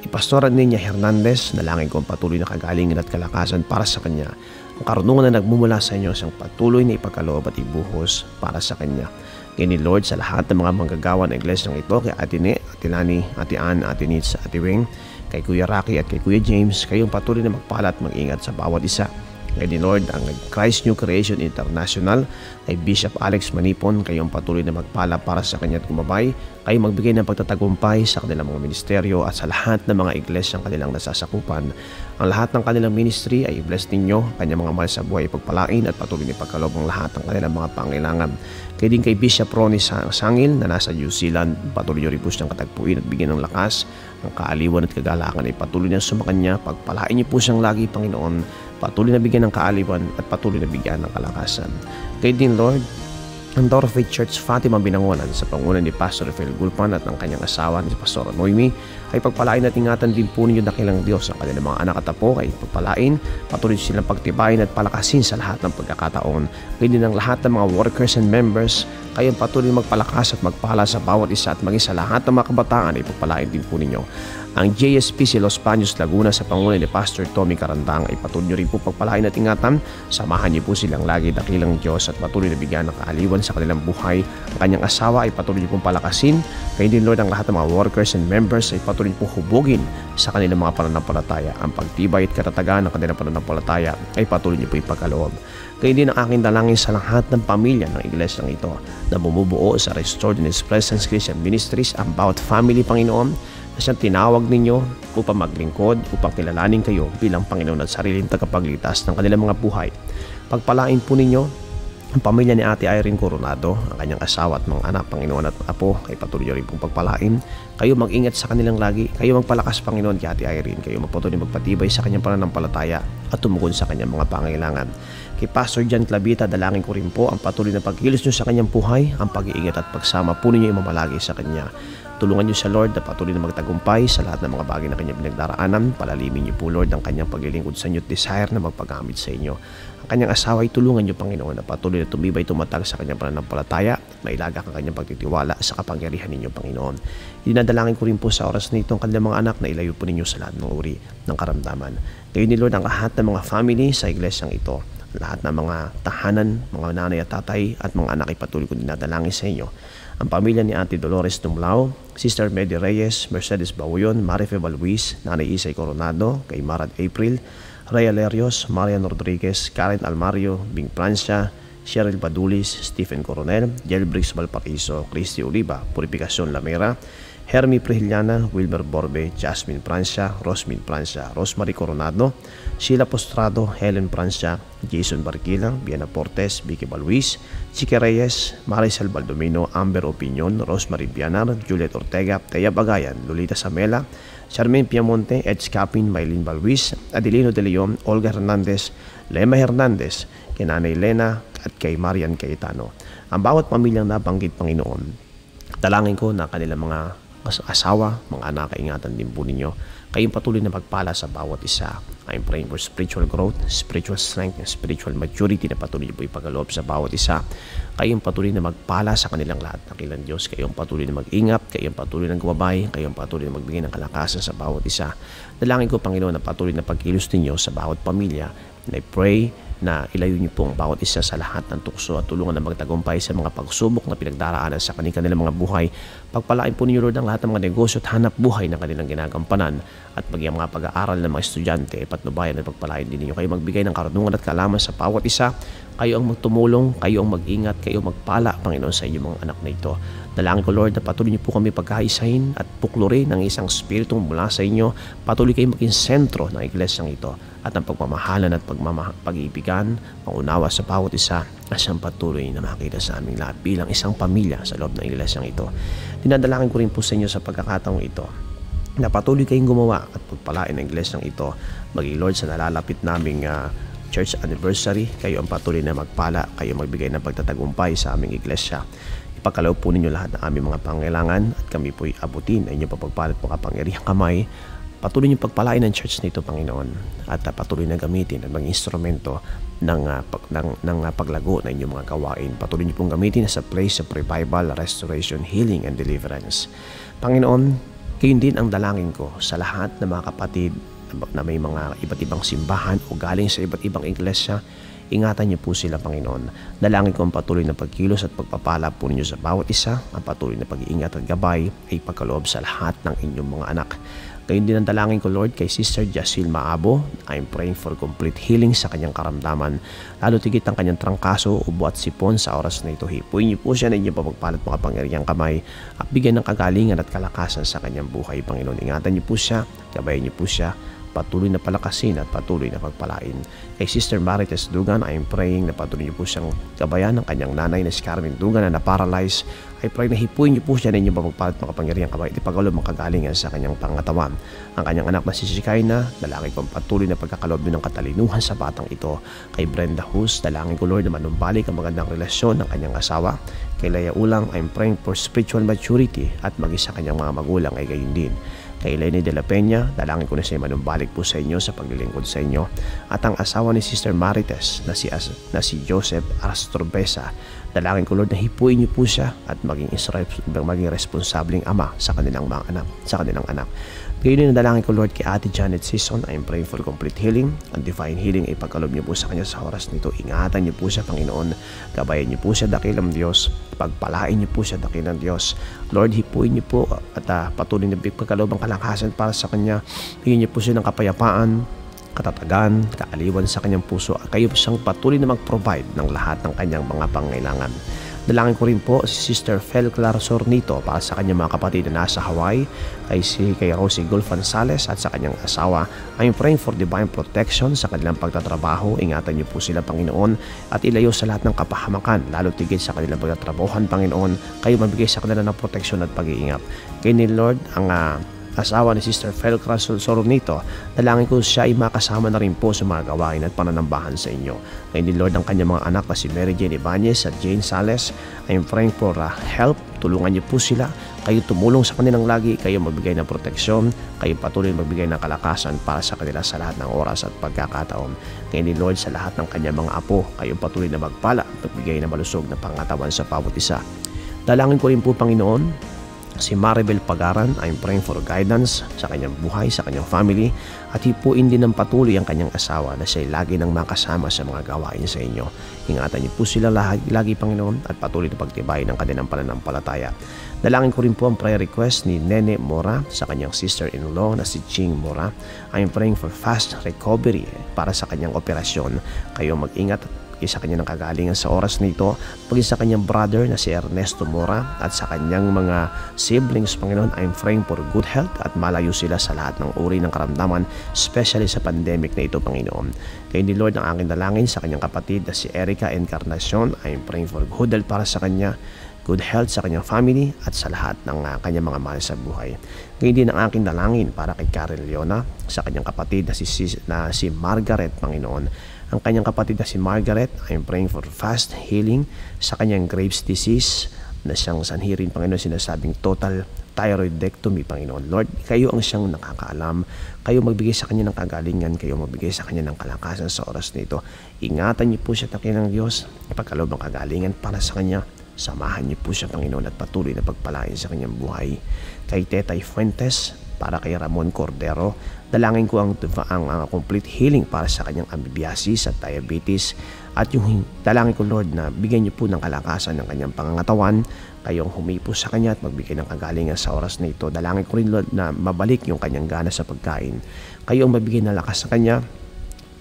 Kay Pastora Ninya Hernandez, nalangin ko ang patuloy na kagalingan at kalakasan para sa kanya. Ang karunungan na nagmumula sa inyo siyang patuloy na ipagkaloob at ibuhos para sa kanya. Kaya Lord sa lahat ng mga manggagawa ng iglesyang ito, kay Ate Ne, Ate Lani, Ate Ann, Ate Nitz, Ate Wing, kay Kuya Rocky at kay Kuya James, kayong patuloy na magpala at mag-ingat sa bawat isa kay ni Lord ang Christ New Creation International kay Bishop Alex Manipon kayong patuloy na magpala para sa kanya't kumabay kayo magbigay ng pagtatagumpay sa kanilang mga ministeryo at sa lahat ng mga iglesyang kanilang nasasakupan. Ang lahat ng kanilang ministry ay i-bless ninyo kanyang mga mahal sa buhay pagpalain at patuloy na pagkalob ang lahat ng kanilang mga pangailangan. Kay din kay Bishop Ronnie Sangil na nasa New Zealand patuloy nyo rin po siyang katagpuin at bigyan ng lakas ng kaaliwan at kagalakan ay patuloy na sumakanya pagpalain niyo po siyang lagi Panginoon Patuloy na bigyan ng kaaliwan at patuloy na bigyan ng kalakasan. Kay din Lord, ang Door of Faith Church Fatima Binangonan sa pangunan ni Pastor Rafael Gulpan at ng kanyang asawa ni Pastor Noemi ay pagpalain at ingatan din po ninyo dakilang Diyos ang kanilang mga anak at apo ay pagpalain, patuloy silang pagtibayin at palakasin sa lahat ng pagkakataon. Kaya din ang lahat ng mga workers and members, kayong patuloy magpalakas at magpala sa bawat isa at maging sa lahat ng mga kabataan ay pagpalain din po ninyo. Ang JSPC Los Baños Laguna sa pangunan ni Pastor Tommy Karandang ay patuloy rin po pagpalain at ingatan. Samahan niyo po silang lagi dakilang Diyos at patuloy na bigyan ng kaaliwan sa kanilang buhay. Ang kanyang asawa ay patuloy niyo pong palakasin. Kayo din Lord ang lahat ng mga workers and members ay patuloy niyo pong hubugin sa kanilang mga pananampalataya. Ang pagtibay at katatagan ng kanilang pananampalataya ay patuloy niyo po ipagkaloob. Kayo din ang aking dalangin sa lahat ng pamilya ng iglesyang ito na bumubuo sa Restored in His Presence Christian Ministries bawat family, Panginoon, siyang tinawag ninyo upang maglingkod, upang kilalanin kayo bilang Panginoon at sariling tagapagligtas ng kanilang mga buhay. Pagpalain po ninyo ang pamilya ni Ate Irene Coronado, ang kanyang asawa at mga anak, Panginoon at apo, ay patuloy rin pong pagpalain. Kayo mag-ingat sa kanilang lagi. Kayo magpalakas, Panginoon, kay Ate Irene. Kayo magpatuloy magpatibay sa kanyang pananampalataya at tumugon sa kanyang mga pangailangan. Kay Pastor Jan Clavita, dalangin ko rin po ang patuloy na pagkilos nyo sa kanyang buhay, ang pag-iingat at pagsama po ninyo imamalagi sa kanya. Tulungan niyo sa Lord na patuloy na magtagumpay sa lahat ng mga bagay na kanyang pinagdaraanan. Palalimin niyo po Lord ang kanyang paglilingkod sa inyo at desire na magpagamit sa inyo. Ang kanyang asawa ay tulungan niyo Panginoon na patuloy na tumibay tumatag sa kanyang pananampalataya. Mailagak ang kanyang pagtitiwala sa kapangyarihan ninyo Panginoon. Dinadalangin ko rin po sa oras na ito ang kanilang mga anak na ilayo po ninyo sa lahat ng uri ng karamdaman. Kayo ni Lord ang lahat ng mga family sa iglesyang ito lahat ng mga tahanan, mga nanay at tatay at mga anak ay patuloy ko dinadalangin sa inyo. Ang pamilya ni Auntie Dolores Tumlao, Sister Medi Reyes, Mercedes Bauyon, Marife Balwis, Nanay Isay Coronado, kay Marad April, Rhea Lerios, Marian Rodriguez, Karen Almario, Bing Francia, Cheryl Badulis, Stephen Coronel, Jelbrix Valparaiso, Christy Oliva, Purificacion Lamera, Hermie Prihiliana, Wilmer Borbe, Jasmine Francia, Rosmin Francia, Rosemary Coronado, Sheila Postrado, Helen Francia, Jason Barquilang, Biana Portes, Vicky Balwis, Chique Reyes, Maricel Baldomino, Amber Opinion, Rosemary Bianar, Juliet Ortega, Teya Bagayan, Lolita Samela, Charmaine Piamonte, Ed Scapin, Maylin Balwis, Adelino De Leon, Olga Hernandez, Lema Hernandez, kay Nanay Lena at kay Marian Cayetano. Ang bawat pamilyang nabanggit Panginoon, dalangin ko na kanilang mga asawa, mga anak, ingatan din po ninyo. Kayong patuloy na magpala sa bawat isa. I'm praying for spiritual growth, spiritual strength, and spiritual maturity na patuloy po ipagalob sa bawat isa. Kayong patuloy na magpala sa kanilang lahat ng kilang Diyos. Kayong patuloy na mag-ingat, kayong patuloy na gumabay, kayong patuloy na magbigay ng kalakasan sa bawat isa. Dalangin ko, Panginoon, na patuloy na pagkilos ninyo sa bawat pamilya. And I pray na ilayo niyo po ang bawat isa sa lahat ng tukso at tulungan na magtagumpay sa mga pagsubok na pinagdaraanan sa kanilang mga buhay. Pagpalain po ninyo Lord ang lahat ng mga negosyo at hanap buhay na kanilang ginagampanan at maging mga pag-aaral ng mga estudyante patnubayan at pagpalain din ninyo kayo magbigay ng karunungan at kalaman sa bawat isa. Kayo ang magtumulong, kayo ang mag-ingat, kayo magpala, Panginoon, sa inyong mga anak na ito. Dalangin ko, Lord, na patuloy niyo po kami pagkaisahin at puklurin ng isang spirito mula sa inyo. Patuloy kayo maging sentro ng iglesyang ito at ang pagmamahalan at pag-ibigan, pangunawa sa bawat isa na siyang patuloy na makita sa aming lahat bilang isang pamilya sa loob ng iglesyang ito. Dinadalangin ko rin po sa inyo sa pagkakataong ito na patuloy kayong gumawa at pagpalain ng iglesyang ito. Maging Lord sa nalalapit naming uh, church anniversary, kayo ang patuloy na magpala, kayo magbigay ng pagtatagumpay sa aming iglesia. Ipagkaloob po ninyo lahat ng aming mga pangailangan at kami po'y abutin ay inyong papagpalat po kapangyarihang kamay Patuloy niyong pagpalain ng church nito, Panginoon, at uh, patuloy na gamitin ang mga instrumento ng, uh, pag, ng, ng uh, paglago ng inyong mga gawain. Patuloy niyo pong gamitin sa place of revival, restoration, healing, and deliverance. Panginoon, kayo din ang dalangin ko sa lahat ng mga kapatid na may mga iba't ibang simbahan o galing sa iba't ibang iglesia, ingatan niyo po sila, Panginoon. Dalangin ko ang patuloy na pagkilos at pagpapala po ninyo sa bawat isa, ang patuloy na pag-iingat at gabay ay pagkaloob sa lahat ng inyong mga anak. Gayon din ang dalangin ko Lord kay Sister Jasil Maabo. I'm praying for complete healing sa kanyang karamdaman. Lalo tigit ang kanyang trangkaso, ubo at sipon sa oras na ito. Hipuin niyo po siya na inyong papagpalat mga pangyariang kamay at bigyan ng kagalingan at kalakasan sa kanyang buhay. Panginoon, ingatan niyo po siya, gabayan niyo po siya patuloy na palakasin at patuloy na pagpalain. Kay Sister Marites Dugan, I am praying na patuloy niyo po siyang gabayan ng kanyang nanay na si Carmen Dugan na na-paralyze. I pray na hipuin niyo po siya na inyong mapagpalat makapangyarihan kamay at ipagalob ang kagalingan sa kanyang pangatawan. Ang kanyang anak na si Shikaina, dalangin ko patuloy na pagkakalob ng katalinuhan sa batang ito. Kay Brenda Hus, dalangin ko Lord na manumbalik ang magandang relasyon ng kanyang asawa. Kay Leia Ulang, I am praying for spiritual maturity at maging sa kanyang mga magulang ay gayon din. Kay Lenny de la Peña, dalangin ko na siya manumbalik po sa inyo sa paglilingkod sa inyo. At ang asawa ni Sister Marites na si, As na si Joseph Astrorbesa, dalangin ko Lord na hipuin niyo po siya at maging, maging responsabling ama sa kanilang mga anak, sa kanilang anak. Ngayon din nadalangin ko Lord kay Ate Janet Season. I'm praying for complete healing and divine healing ay pagkalob niyo po sa kanya sa oras nito. Ingatan niyo po siya Panginoon. Gabayan niyo po siya dakilang Diyos. Pagpalain niyo po siya dakilang Diyos. Lord, hipuin niyo po at uh, patuloy na pagkalob ang kalakasan para sa kanya. Bigyan niyo po siya ng kapayapaan, katatagan, kaaliwan sa kanyang puso. Kayo siyang patuloy na mag-provide ng lahat ng kanyang mga pangailangan. Dalangin ko rin po si Sister Fel Clara Sornito para sa kanyang mga kapatid na nasa Hawaii, kay si kay Rosie Golfanzales at sa kanyang asawa. I'm praying for divine protection sa kanilang pagtatrabaho. Ingatan niyo po sila Panginoon at ilayo sa lahat ng kapahamakan, lalo tigil sa kanilang pagtatrabahohan Panginoon. Kayo mabigay sa kanila ng proteksyon at pag-iingat. Kay ni Lord ang uh, asawa ni Sister Fel Crasul Soronito, dalangin ko siya ay makasama na rin po sa mga gawain at pananambahan sa inyo. Ngayon ni Lord ang kanyang mga anak na si Mary Jane Ibanez at Jane Sales. I'm praying for uh, help. Tulungan niyo po sila. Kayo tumulong sa kanilang lagi. Kayo magbigay ng proteksyon. Kayo patuloy magbigay ng kalakasan para sa kanila sa lahat ng oras at pagkakataon. Ngayon ni Lord sa lahat ng kanyang mga apo. Kayo patuloy na magpala. Magbigay ng malusog na pangatawan sa bawat. Dalangin ko rin po Panginoon si Maribel Pagaran. I'm praying for guidance sa kanyang buhay, sa kanyang family at hipuin din ng patuloy ang kanyang asawa na siya lagi nang makasama sa mga gawain sa inyo. Ingatan niyo po sila lagi, lagi Panginoon at patuloy na pagtibay ng kanilang pananampalataya. Dalangin ko rin po ang prayer request ni Nene Mora sa kanyang sister-in-law na si Ching Mora. I'm praying for fast recovery para sa kanyang operasyon. Kayo mag-ingat isa kanya ng kagalingan sa oras nito, paging sa kanyang brother na si Ernesto Mora at sa kanyang mga siblings, Panginoon, I'm praying for good health at malayo sila sa lahat ng uri ng karamdaman, especially sa pandemic na ito, Panginoon. Kaya ni Lord ang aking dalangin sa kanyang kapatid na si Erica Encarnacion, I'm praying for good health para sa kanya, good health sa kanyang family at sa lahat ng uh, kanyang mga mahal sa buhay. Ngayon din ang aking dalangin para kay Karen Leona sa kanyang kapatid na si, na si Margaret Panginoon ang kanyang kapatid na si Margaret. I'm praying for fast healing sa kanyang Graves disease na siyang sanhirin, Panginoon, sinasabing total thyroidectomy, Panginoon. Lord, kayo ang siyang nakakaalam. Kayo magbigay sa kanya ng kagalingan. Kayo magbigay sa kanya ng kalakasan sa oras nito. Ingatan niyo po siya takin ng Diyos. Ipagkaloob ang kagalingan para sa kanya. Samahan niyo po siya, Panginoon, at patuloy na pagpalain sa kanyang buhay. Kay Tetay Fuentes, para kay Ramon Cordero. Dalangin ko ang, ang, ang complete healing para sa kanyang amoebiasis at diabetes. At yung dalangin ko Lord na bigyan niyo po ng kalakasan ng kanyang pangangatawan. Kayong humipo sa kanya at magbigay ng kagalingan sa oras na ito. Dalangin ko rin Lord na mabalik yung kanyang gana sa pagkain. Kayo ang mabigay ng lakas sa kanya.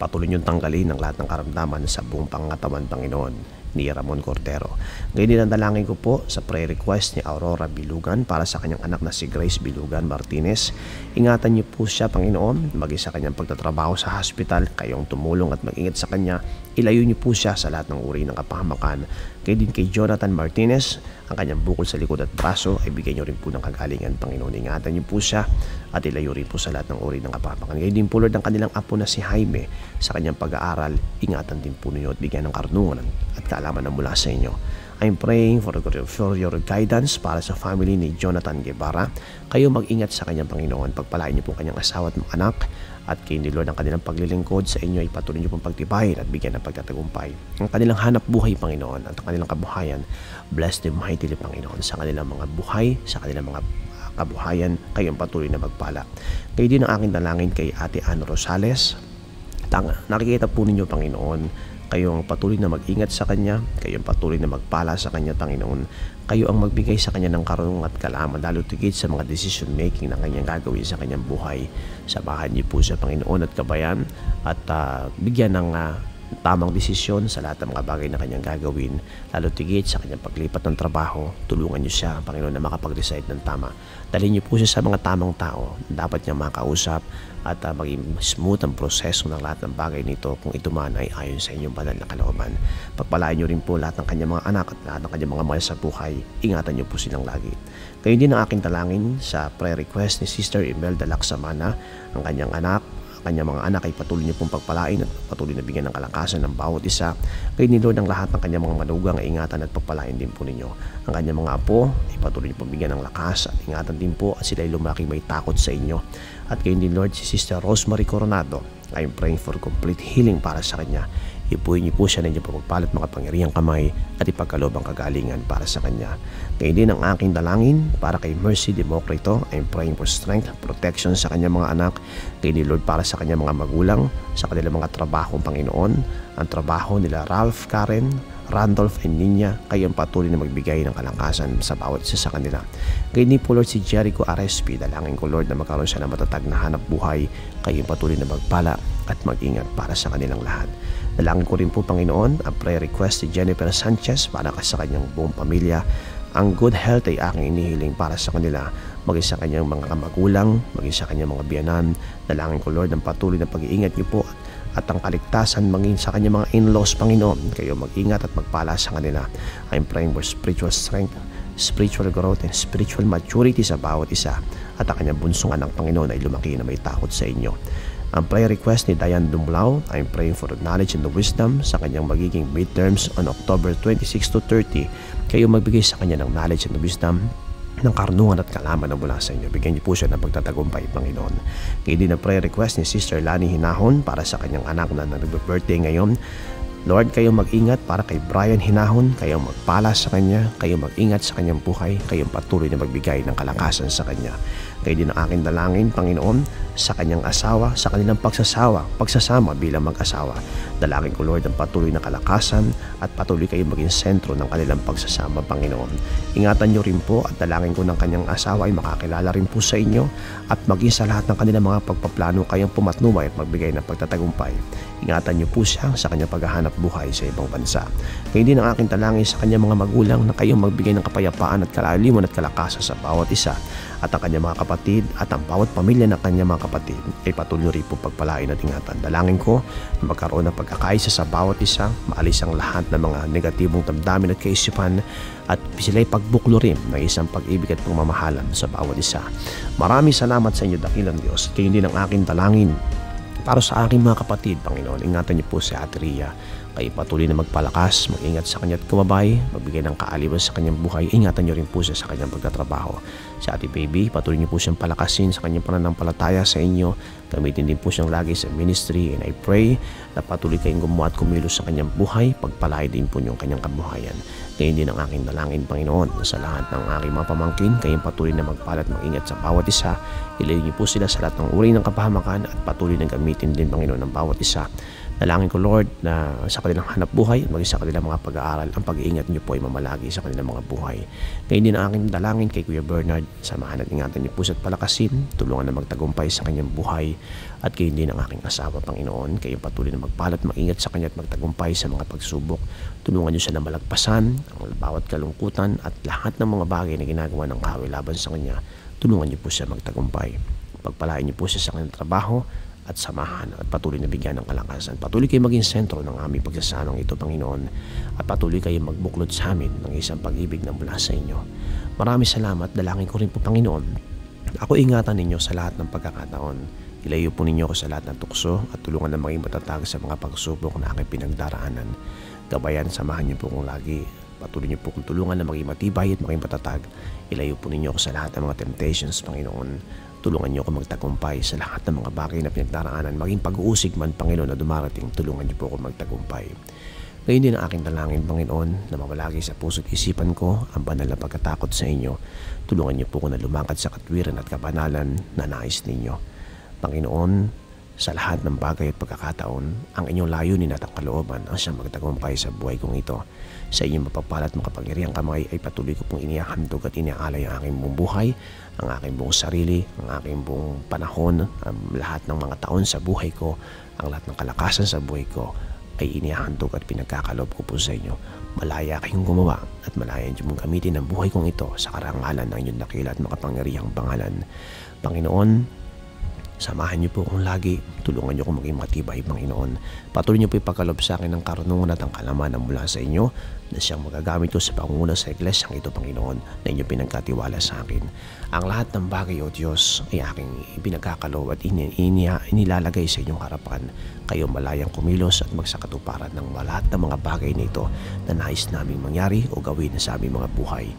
Patuloy niyong tanggalin ang lahat ng karamdaman sa buong pangangatawan, Panginoon ni Ramon Cordero. Ngayon din ang dalangin ko po sa prayer request ni Aurora Bilugan para sa kanyang anak na si Grace Bilugan Martinez. Ingatan niyo po siya, Panginoon, magi sa kanyang pagtatrabaho sa hospital, kayong tumulong at mag-ingat sa kanya. Ilayo niyo po siya sa lahat ng uri ng kapahamakan. Din kay Jonathan Martinez, ang kanyang bukol sa likod at braso ay bigyan niyo rin po ng kagalingan, Panginoon. Ingatan niyo po siya at ilayo rin po sa lahat ng uri ng kapahamakan. Kaya din po Lord ang kanilang apo na si Jaime sa kanyang pag-aaral, ingatan din po ninyo at bigyan ng karunungan at kaalaman na mula sa inyo. I'm praying for, for your guidance para sa family ni Jonathan Guevara. Kayo mag-ingat sa kanyang Panginoon. Pagpalain niyo po kanyang asawa at mga anak at kay ni Lord ang kanilang paglilingkod sa inyo ay patuloy niyo pong pagtibayin at bigyan ng pagtatagumpay. Ang kanilang hanap buhay, Panginoon, at ang kanilang kabuhayan, bless them mightily, Panginoon, sa kanilang mga buhay, sa kanilang mga ah, kabuhayan, kayong patuloy na magpala. Kayo din ang aking dalangin kay Ate Anne Rosales. Tanga, nakikita po ninyo, Panginoon, kayo ang patuloy na mag-ingat sa Kanya, kayo ang patuloy na magpala sa Kanya, Panginoon. Kayo ang magbigay sa Kanya ng karunong at kalaman, lalo tigit sa mga decision making na Kanyang gagawin sa Kanyang buhay. Samahan niyo po sa Panginoon at kabayan at uh, bigyan ng uh, tamang desisyon sa lahat ng mga bagay na kanyang gagawin, lalo tigit sa kanyang paglipat ng trabaho, tulungan niyo siya, Panginoon, na makapag-decide ng tama. Dalhin niyo po siya sa mga tamang tao, dapat niya makausap at uh, maging smooth ang proseso ng lahat ng bagay nito kung ito man ay ayon sa inyong banal na kalooban. Pagpalain niyo rin po lahat ng kanyang mga anak at lahat ng kanyang mga mahal sa buhay, ingatan niyo po silang lagi. Kayo din ang aking talangin sa prayer request ni Sister Imelda Laksamana, ang kanyang anak, kanyang mga anak ay patuloy niyo pong pagpalain at patuloy na bigyan ng kalakasan ng bawat isa. Kay ni Lord ang lahat ng kanyang mga manugang ay ingatan at pagpalain din po ninyo. Ang kanyang mga apo ay patuloy niyo pong bigyan ng lakas at ingatan din po at sila ay lumaki may takot sa inyo. At kay ni Lord si Sister Rosemary Coronado, I am praying for complete healing para sa kanya. Ipuin niyo po siya ng inyong pagpapalat mga pangyarihang kamay at ipagkaloob ang kagalingan para sa Kanya. Ngayon din ang aking dalangin para kay Mercy Democrito. I'm praying for strength, protection sa kanyang mga anak. Kay ni Lord para sa kanyang mga magulang, sa kanilang mga trabaho, Panginoon. Ang trabaho nila Ralph, Karen, Randolph and Ninya, kayong patuloy na magbigay ng kalakasan sa bawat isa sa kanila. Ngayon po Lord si Jericho RSP, dalangin ko Lord na magkaroon siya ng matatag na hanap buhay, kayong patuloy na magpala at mag-ingat para sa kanilang lahat. Dalangin ko rin po Panginoon ang prayer request si Jennifer Sanchez para sa kanyang buong pamilya. Ang good health ay aking inihiling para sa kanila, maging sa kanyang mga magulang, maging sa kanyang mga biyanan. Dalangin ko Lord ng patuloy na pag-iingat niyo po at ang kaligtasan maging sa kanyang mga in-laws, Panginoon. Kayo mag-ingat at magpala sa kanila. I'm praying for spiritual strength, spiritual growth, and spiritual maturity sa bawat isa at ang kanyang bunsong anak, Panginoon, ay lumaki na may takot sa inyo. Ang prayer request ni Diane Dumlao, I'm praying for knowledge and the wisdom sa kanyang magiging midterms on October 26 to 30. Kayo magbigay sa kanya ng knowledge and wisdom ng karunungan at kalaman na mula sa inyo. Bigyan niyo po siya ng pagtatagumpay, Panginoon. Ngayon din ang prayer request ni Sister Lani Hinahon para sa kanyang anak na nag-birthday ngayon. Lord, kayo mag-ingat para kay Brian Hinahon, kayo magpala sa kanya, kayo mag-ingat sa kanyang buhay, kayo patuloy na magbigay ng kalakasan sa kanya. Kayo din ang aking dalangin, Panginoon, sa kanyang asawa, sa kanilang pagsasawa, pagsasama bilang mag-asawa. Dalangin ko, Lord, ang patuloy na kalakasan at patuloy kayo maging sentro ng kanilang pagsasama, Panginoon. Ingatan niyo rin po at dalangin ko ng kanyang asawa ay makakilala rin po sa inyo at maging sa lahat ng kanilang mga pagpaplano kayong pumatnumay at magbigay ng pagtatagumpay. Ingatan niyo po siya sa kanyang paghahanap buhay sa ibang bansa. Ngayon din ang aking talangin sa kanyang mga magulang na kayong magbigay ng kapayapaan at kalaliman at kalakasan sa bawat isa at ang kanyang mga kapatid at ang bawat pamilya ng kanyang mga kapatid ay patuloy rin po pagpalain at ingatan. Dalangin ko na magkaroon ng pagkakaisa sa bawat isa, maalis ang lahat ng mga negatibong damdamin at kaisipan at sila'y pagbuklo rin ng isang pag-ibig at pagmamahalan sa bawat isa. Maraming salamat sa inyo, dakilang Diyos. Kayo din ang aking dalangin para sa aking mga kapatid, Panginoon. Ingatan niyo po si Ate Ria kayo patuloy na magpalakas, mag-ingat sa kanya at kumabay, magbigay ng kaaliwan sa kanyang buhay. Ingatan niyo rin po siya sa kanyang pagtatrabaho. Sa ating baby, patuloy niyo po siyang palakasin sa kanyang pananampalataya sa inyo. Gamitin din po siyang lagi sa ministry and I pray na patuloy kayong gumawa at kumilos sa kanyang buhay. Pagpalay din po niyong kanyang kabuhayan. Ngayon din ang aking dalangin, Panginoon, sa lahat ng aking mga pamangkin, kayong patuloy na magpalat mag-ingat sa bawat isa. Ilayin niyo po sila sa lahat ng uri ng kapahamakan at patuloy na gamitin din, Panginoon, ng bawat isa Dalangin ko Lord na sa kanilang hanap buhay at maging sa kanilang mga pag-aaral, ang pag-iingat niyo po ay mamalagi sa kanilang mga buhay. Ngayon din ang aking dalangin kay Kuya Bernard, samahan at ingatan niyo po at palakasin, tulungan na magtagumpay sa kanyang buhay at kayo din ang aking asawa, Panginoon. Kayo patuloy na magpalat, mag-ingat sa kanya at magtagumpay sa mga pagsubok. Tulungan niyo siya na malagpasan ang bawat kalungkutan at lahat ng mga bagay na ginagawa ng kahoy laban sa kanya. Tulungan niyo po siya magtagumpay. Pagpalain niyo po siya sa kanyang trabaho at samahan at patuloy na bigyan ng kalakasan. Patuloy kayo maging sentro ng aming pagsasanong ito, Panginoon, at patuloy kayo magbuklod sa amin ng isang pag-ibig na mula sa inyo. Maraming salamat. Dalangin ko rin po, Panginoon. Ako ingatan ninyo sa lahat ng pagkakataon. Ilayo po ninyo ako sa lahat ng tukso at tulungan na maging matatag sa mga pagsubok na aking pinagdaraanan. Gabayan, samahan niyo po kong lagi. Patuloy niyo po kong tulungan na maging matibay at maging matatag. Ilayo po ninyo ako sa lahat ng mga temptations, Panginoon Tulungan niyo ako magtagumpay sa lahat ng mga bagay na pinagdaraanan, maging pag-uusig man, Panginoon, na dumarating. Tulungan niyo po ako magtagumpay. Ngayon din ang aking dalangin, Panginoon, na mawalagi sa puso't isipan ko ang banal na pagkatakot sa inyo. Tulungan niyo po ko na lumakad sa katwiran at kabanalan na nais ninyo. Panginoon, sa lahat ng bagay at pagkakataon, ang inyong layunin at ang kalooban ang siyang magtagumpay sa buhay kong ito. Sa inyong mapapalat makapangyariang kamay ay patuloy ko pong inihahandog at iniaalay ang aking buong ang aking buong sarili, ang aking buong panahon, ang lahat ng mga taon sa buhay ko, ang lahat ng kalakasan sa buhay ko ay inihahandog at pinagkakalob ko po sa inyo. Malaya kayong gumawa at malaya niyo mong gamitin ang buhay kong ito sa karangalan ng inyong dakila at makapangyarihang pangalan. Panginoon, Samahan niyo po akong lagi. Tulungan niyo akong maging matibay, Panginoon. Patuloy niyo po ipagkalob sa akin ng karunungan at ang kalamanan mula sa inyo na siyang magagamit ko sa pangunguna sa iglesyang ito, Panginoon, na inyong pinagkatiwala sa akin. Ang lahat ng bagay, O Diyos, ay aking ipinagkakalob at ini inilalagay sa inyong harapan. Kayo malayang kumilos at magsakatuparan ng lahat ng mga bagay na ito na nais naming mangyari o gawin sa aming mga buhay.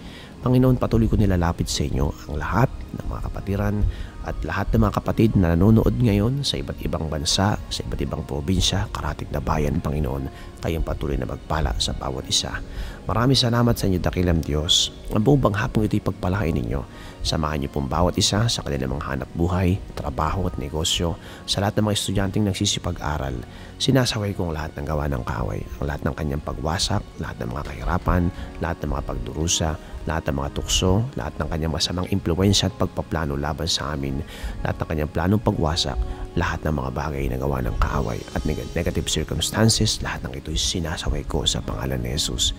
Panginoon, patuloy ko nilalapit sa inyo ang lahat ng mga kapatiran at lahat ng mga kapatid na nanonood ngayon sa iba't ibang bansa, sa iba't ibang probinsya, karatig na bayan, Panginoon, kayong patuloy na magpala sa bawat isa. Maraming salamat sa inyo, dakilang Diyos. Ang buong bang hapong ito'y pagpalain ninyo. Samahan niyo pong bawat isa sa kanilang mga hanap buhay, trabaho at negosyo, sa lahat ng mga estudyanteng nagsisipag-aral. Sinasaway kong lahat ng gawa ng kaaway, ang lahat ng kanyang pagwasak, lahat ng mga kahirapan, lahat ng mga pagdurusa, lahat ng mga tukso, lahat ng kanyang masamang impluensya at pagpaplano laban sa amin, lahat ng kanyang planong pagwasak, lahat ng mga bagay na gawa ng kaaway at negative circumstances, lahat ng ito'y sinasaway ko sa pangalan ni Jesus.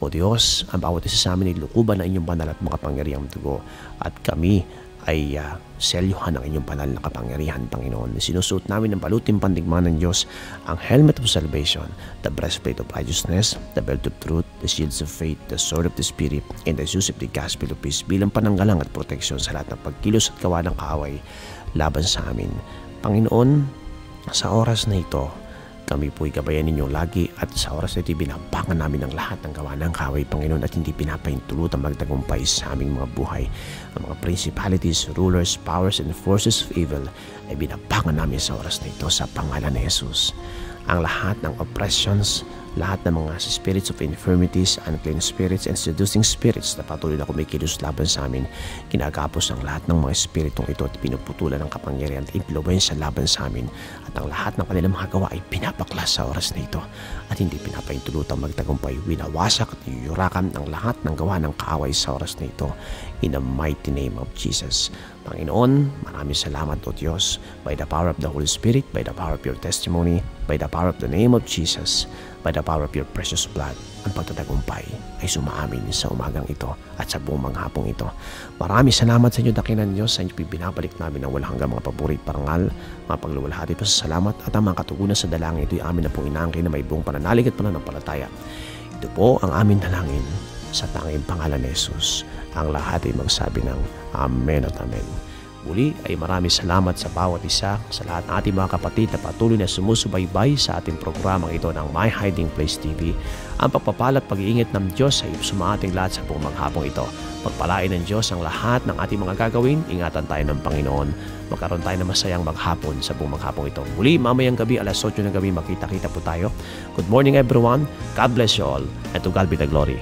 O Diyos, ang bawat isa sa amin ay lukuban ng inyong banal at mga pangyarihang dugo at kami ay uh, selyuhan ng inyong banal na kapangyarihan, Panginoon. Sinusuot namin ng baluting pandigma ng Diyos ang helmet of salvation, the breastplate of righteousness, the belt of truth, the shields of faith, the sword of the Spirit, and the shoes of the gospel of peace bilang pananggalang at proteksyon sa lahat ng pagkilos at gawa ng kaaway laban sa amin. Panginoon, sa oras na ito, kami po'y gabayan ninyo lagi at sa oras na ito binabangan namin ang lahat ng gawa ng kaway Panginoon at hindi pinapahintulutan magtagumpay sa aming mga buhay. Ang mga principalities, rulers, powers, and forces of evil ay binabangan namin sa oras na ito sa pangalan ni Jesus. Ang lahat ng oppressions, lahat ng mga spirits of infirmities, unclean spirits, and seducing spirits na patuloy na kumikilos laban sa amin. Kinagapos ang lahat ng mga spiritong ito at pinuputulan ng kapangyarihan at impluensya laban sa amin at ang lahat ng kanilang mga gawa ay pinapaklas sa oras na ito at hindi pinapaintulutang magtagumpay. Winawasak at yurakan ang lahat ng gawa ng kaaway sa oras na ito in the mighty name of Jesus. Panginoon, maraming salamat o Diyos by the power of the Holy Spirit, by the power of your testimony, by the power of the name of Jesus by the power of your precious blood, ang pagtatagumpay ay sumaamin sa umagang ito at sa buong mga hapong ito. Maraming salamat sa inyo, dakinan Diyos, sa inyo binabalik namin ang walang hanggang mga paborit parangal, mga pagluwalhati pa sa salamat at ang mga katugunan sa dalangin ito ay amin na pong inaangkin na may buong pananalig at pananampalataya. Ito po ang amin dalangin sa tanging pangalan ni Jesus. Ang lahat ay magsabi ng Amen at Amen. Muli ay maraming salamat sa bawat isa, sa lahat ng ating mga kapatid na patuloy na sumusubaybay sa ating programang ito ng My Hiding Place TV. Ang pagpapalat pag-iingat ng Diyos ay sumating lahat sa buong maghapong ito. Pagpalain ng Diyos ang lahat ng ating mga gagawin, ingatan tayo ng Panginoon. Magkaroon tayo ng masayang maghapon sa buong maghapong ito. Muli, mamayang gabi, alas 8 ng gabi, makita-kita po tayo. Good morning everyone. God bless you all. And to God be the glory.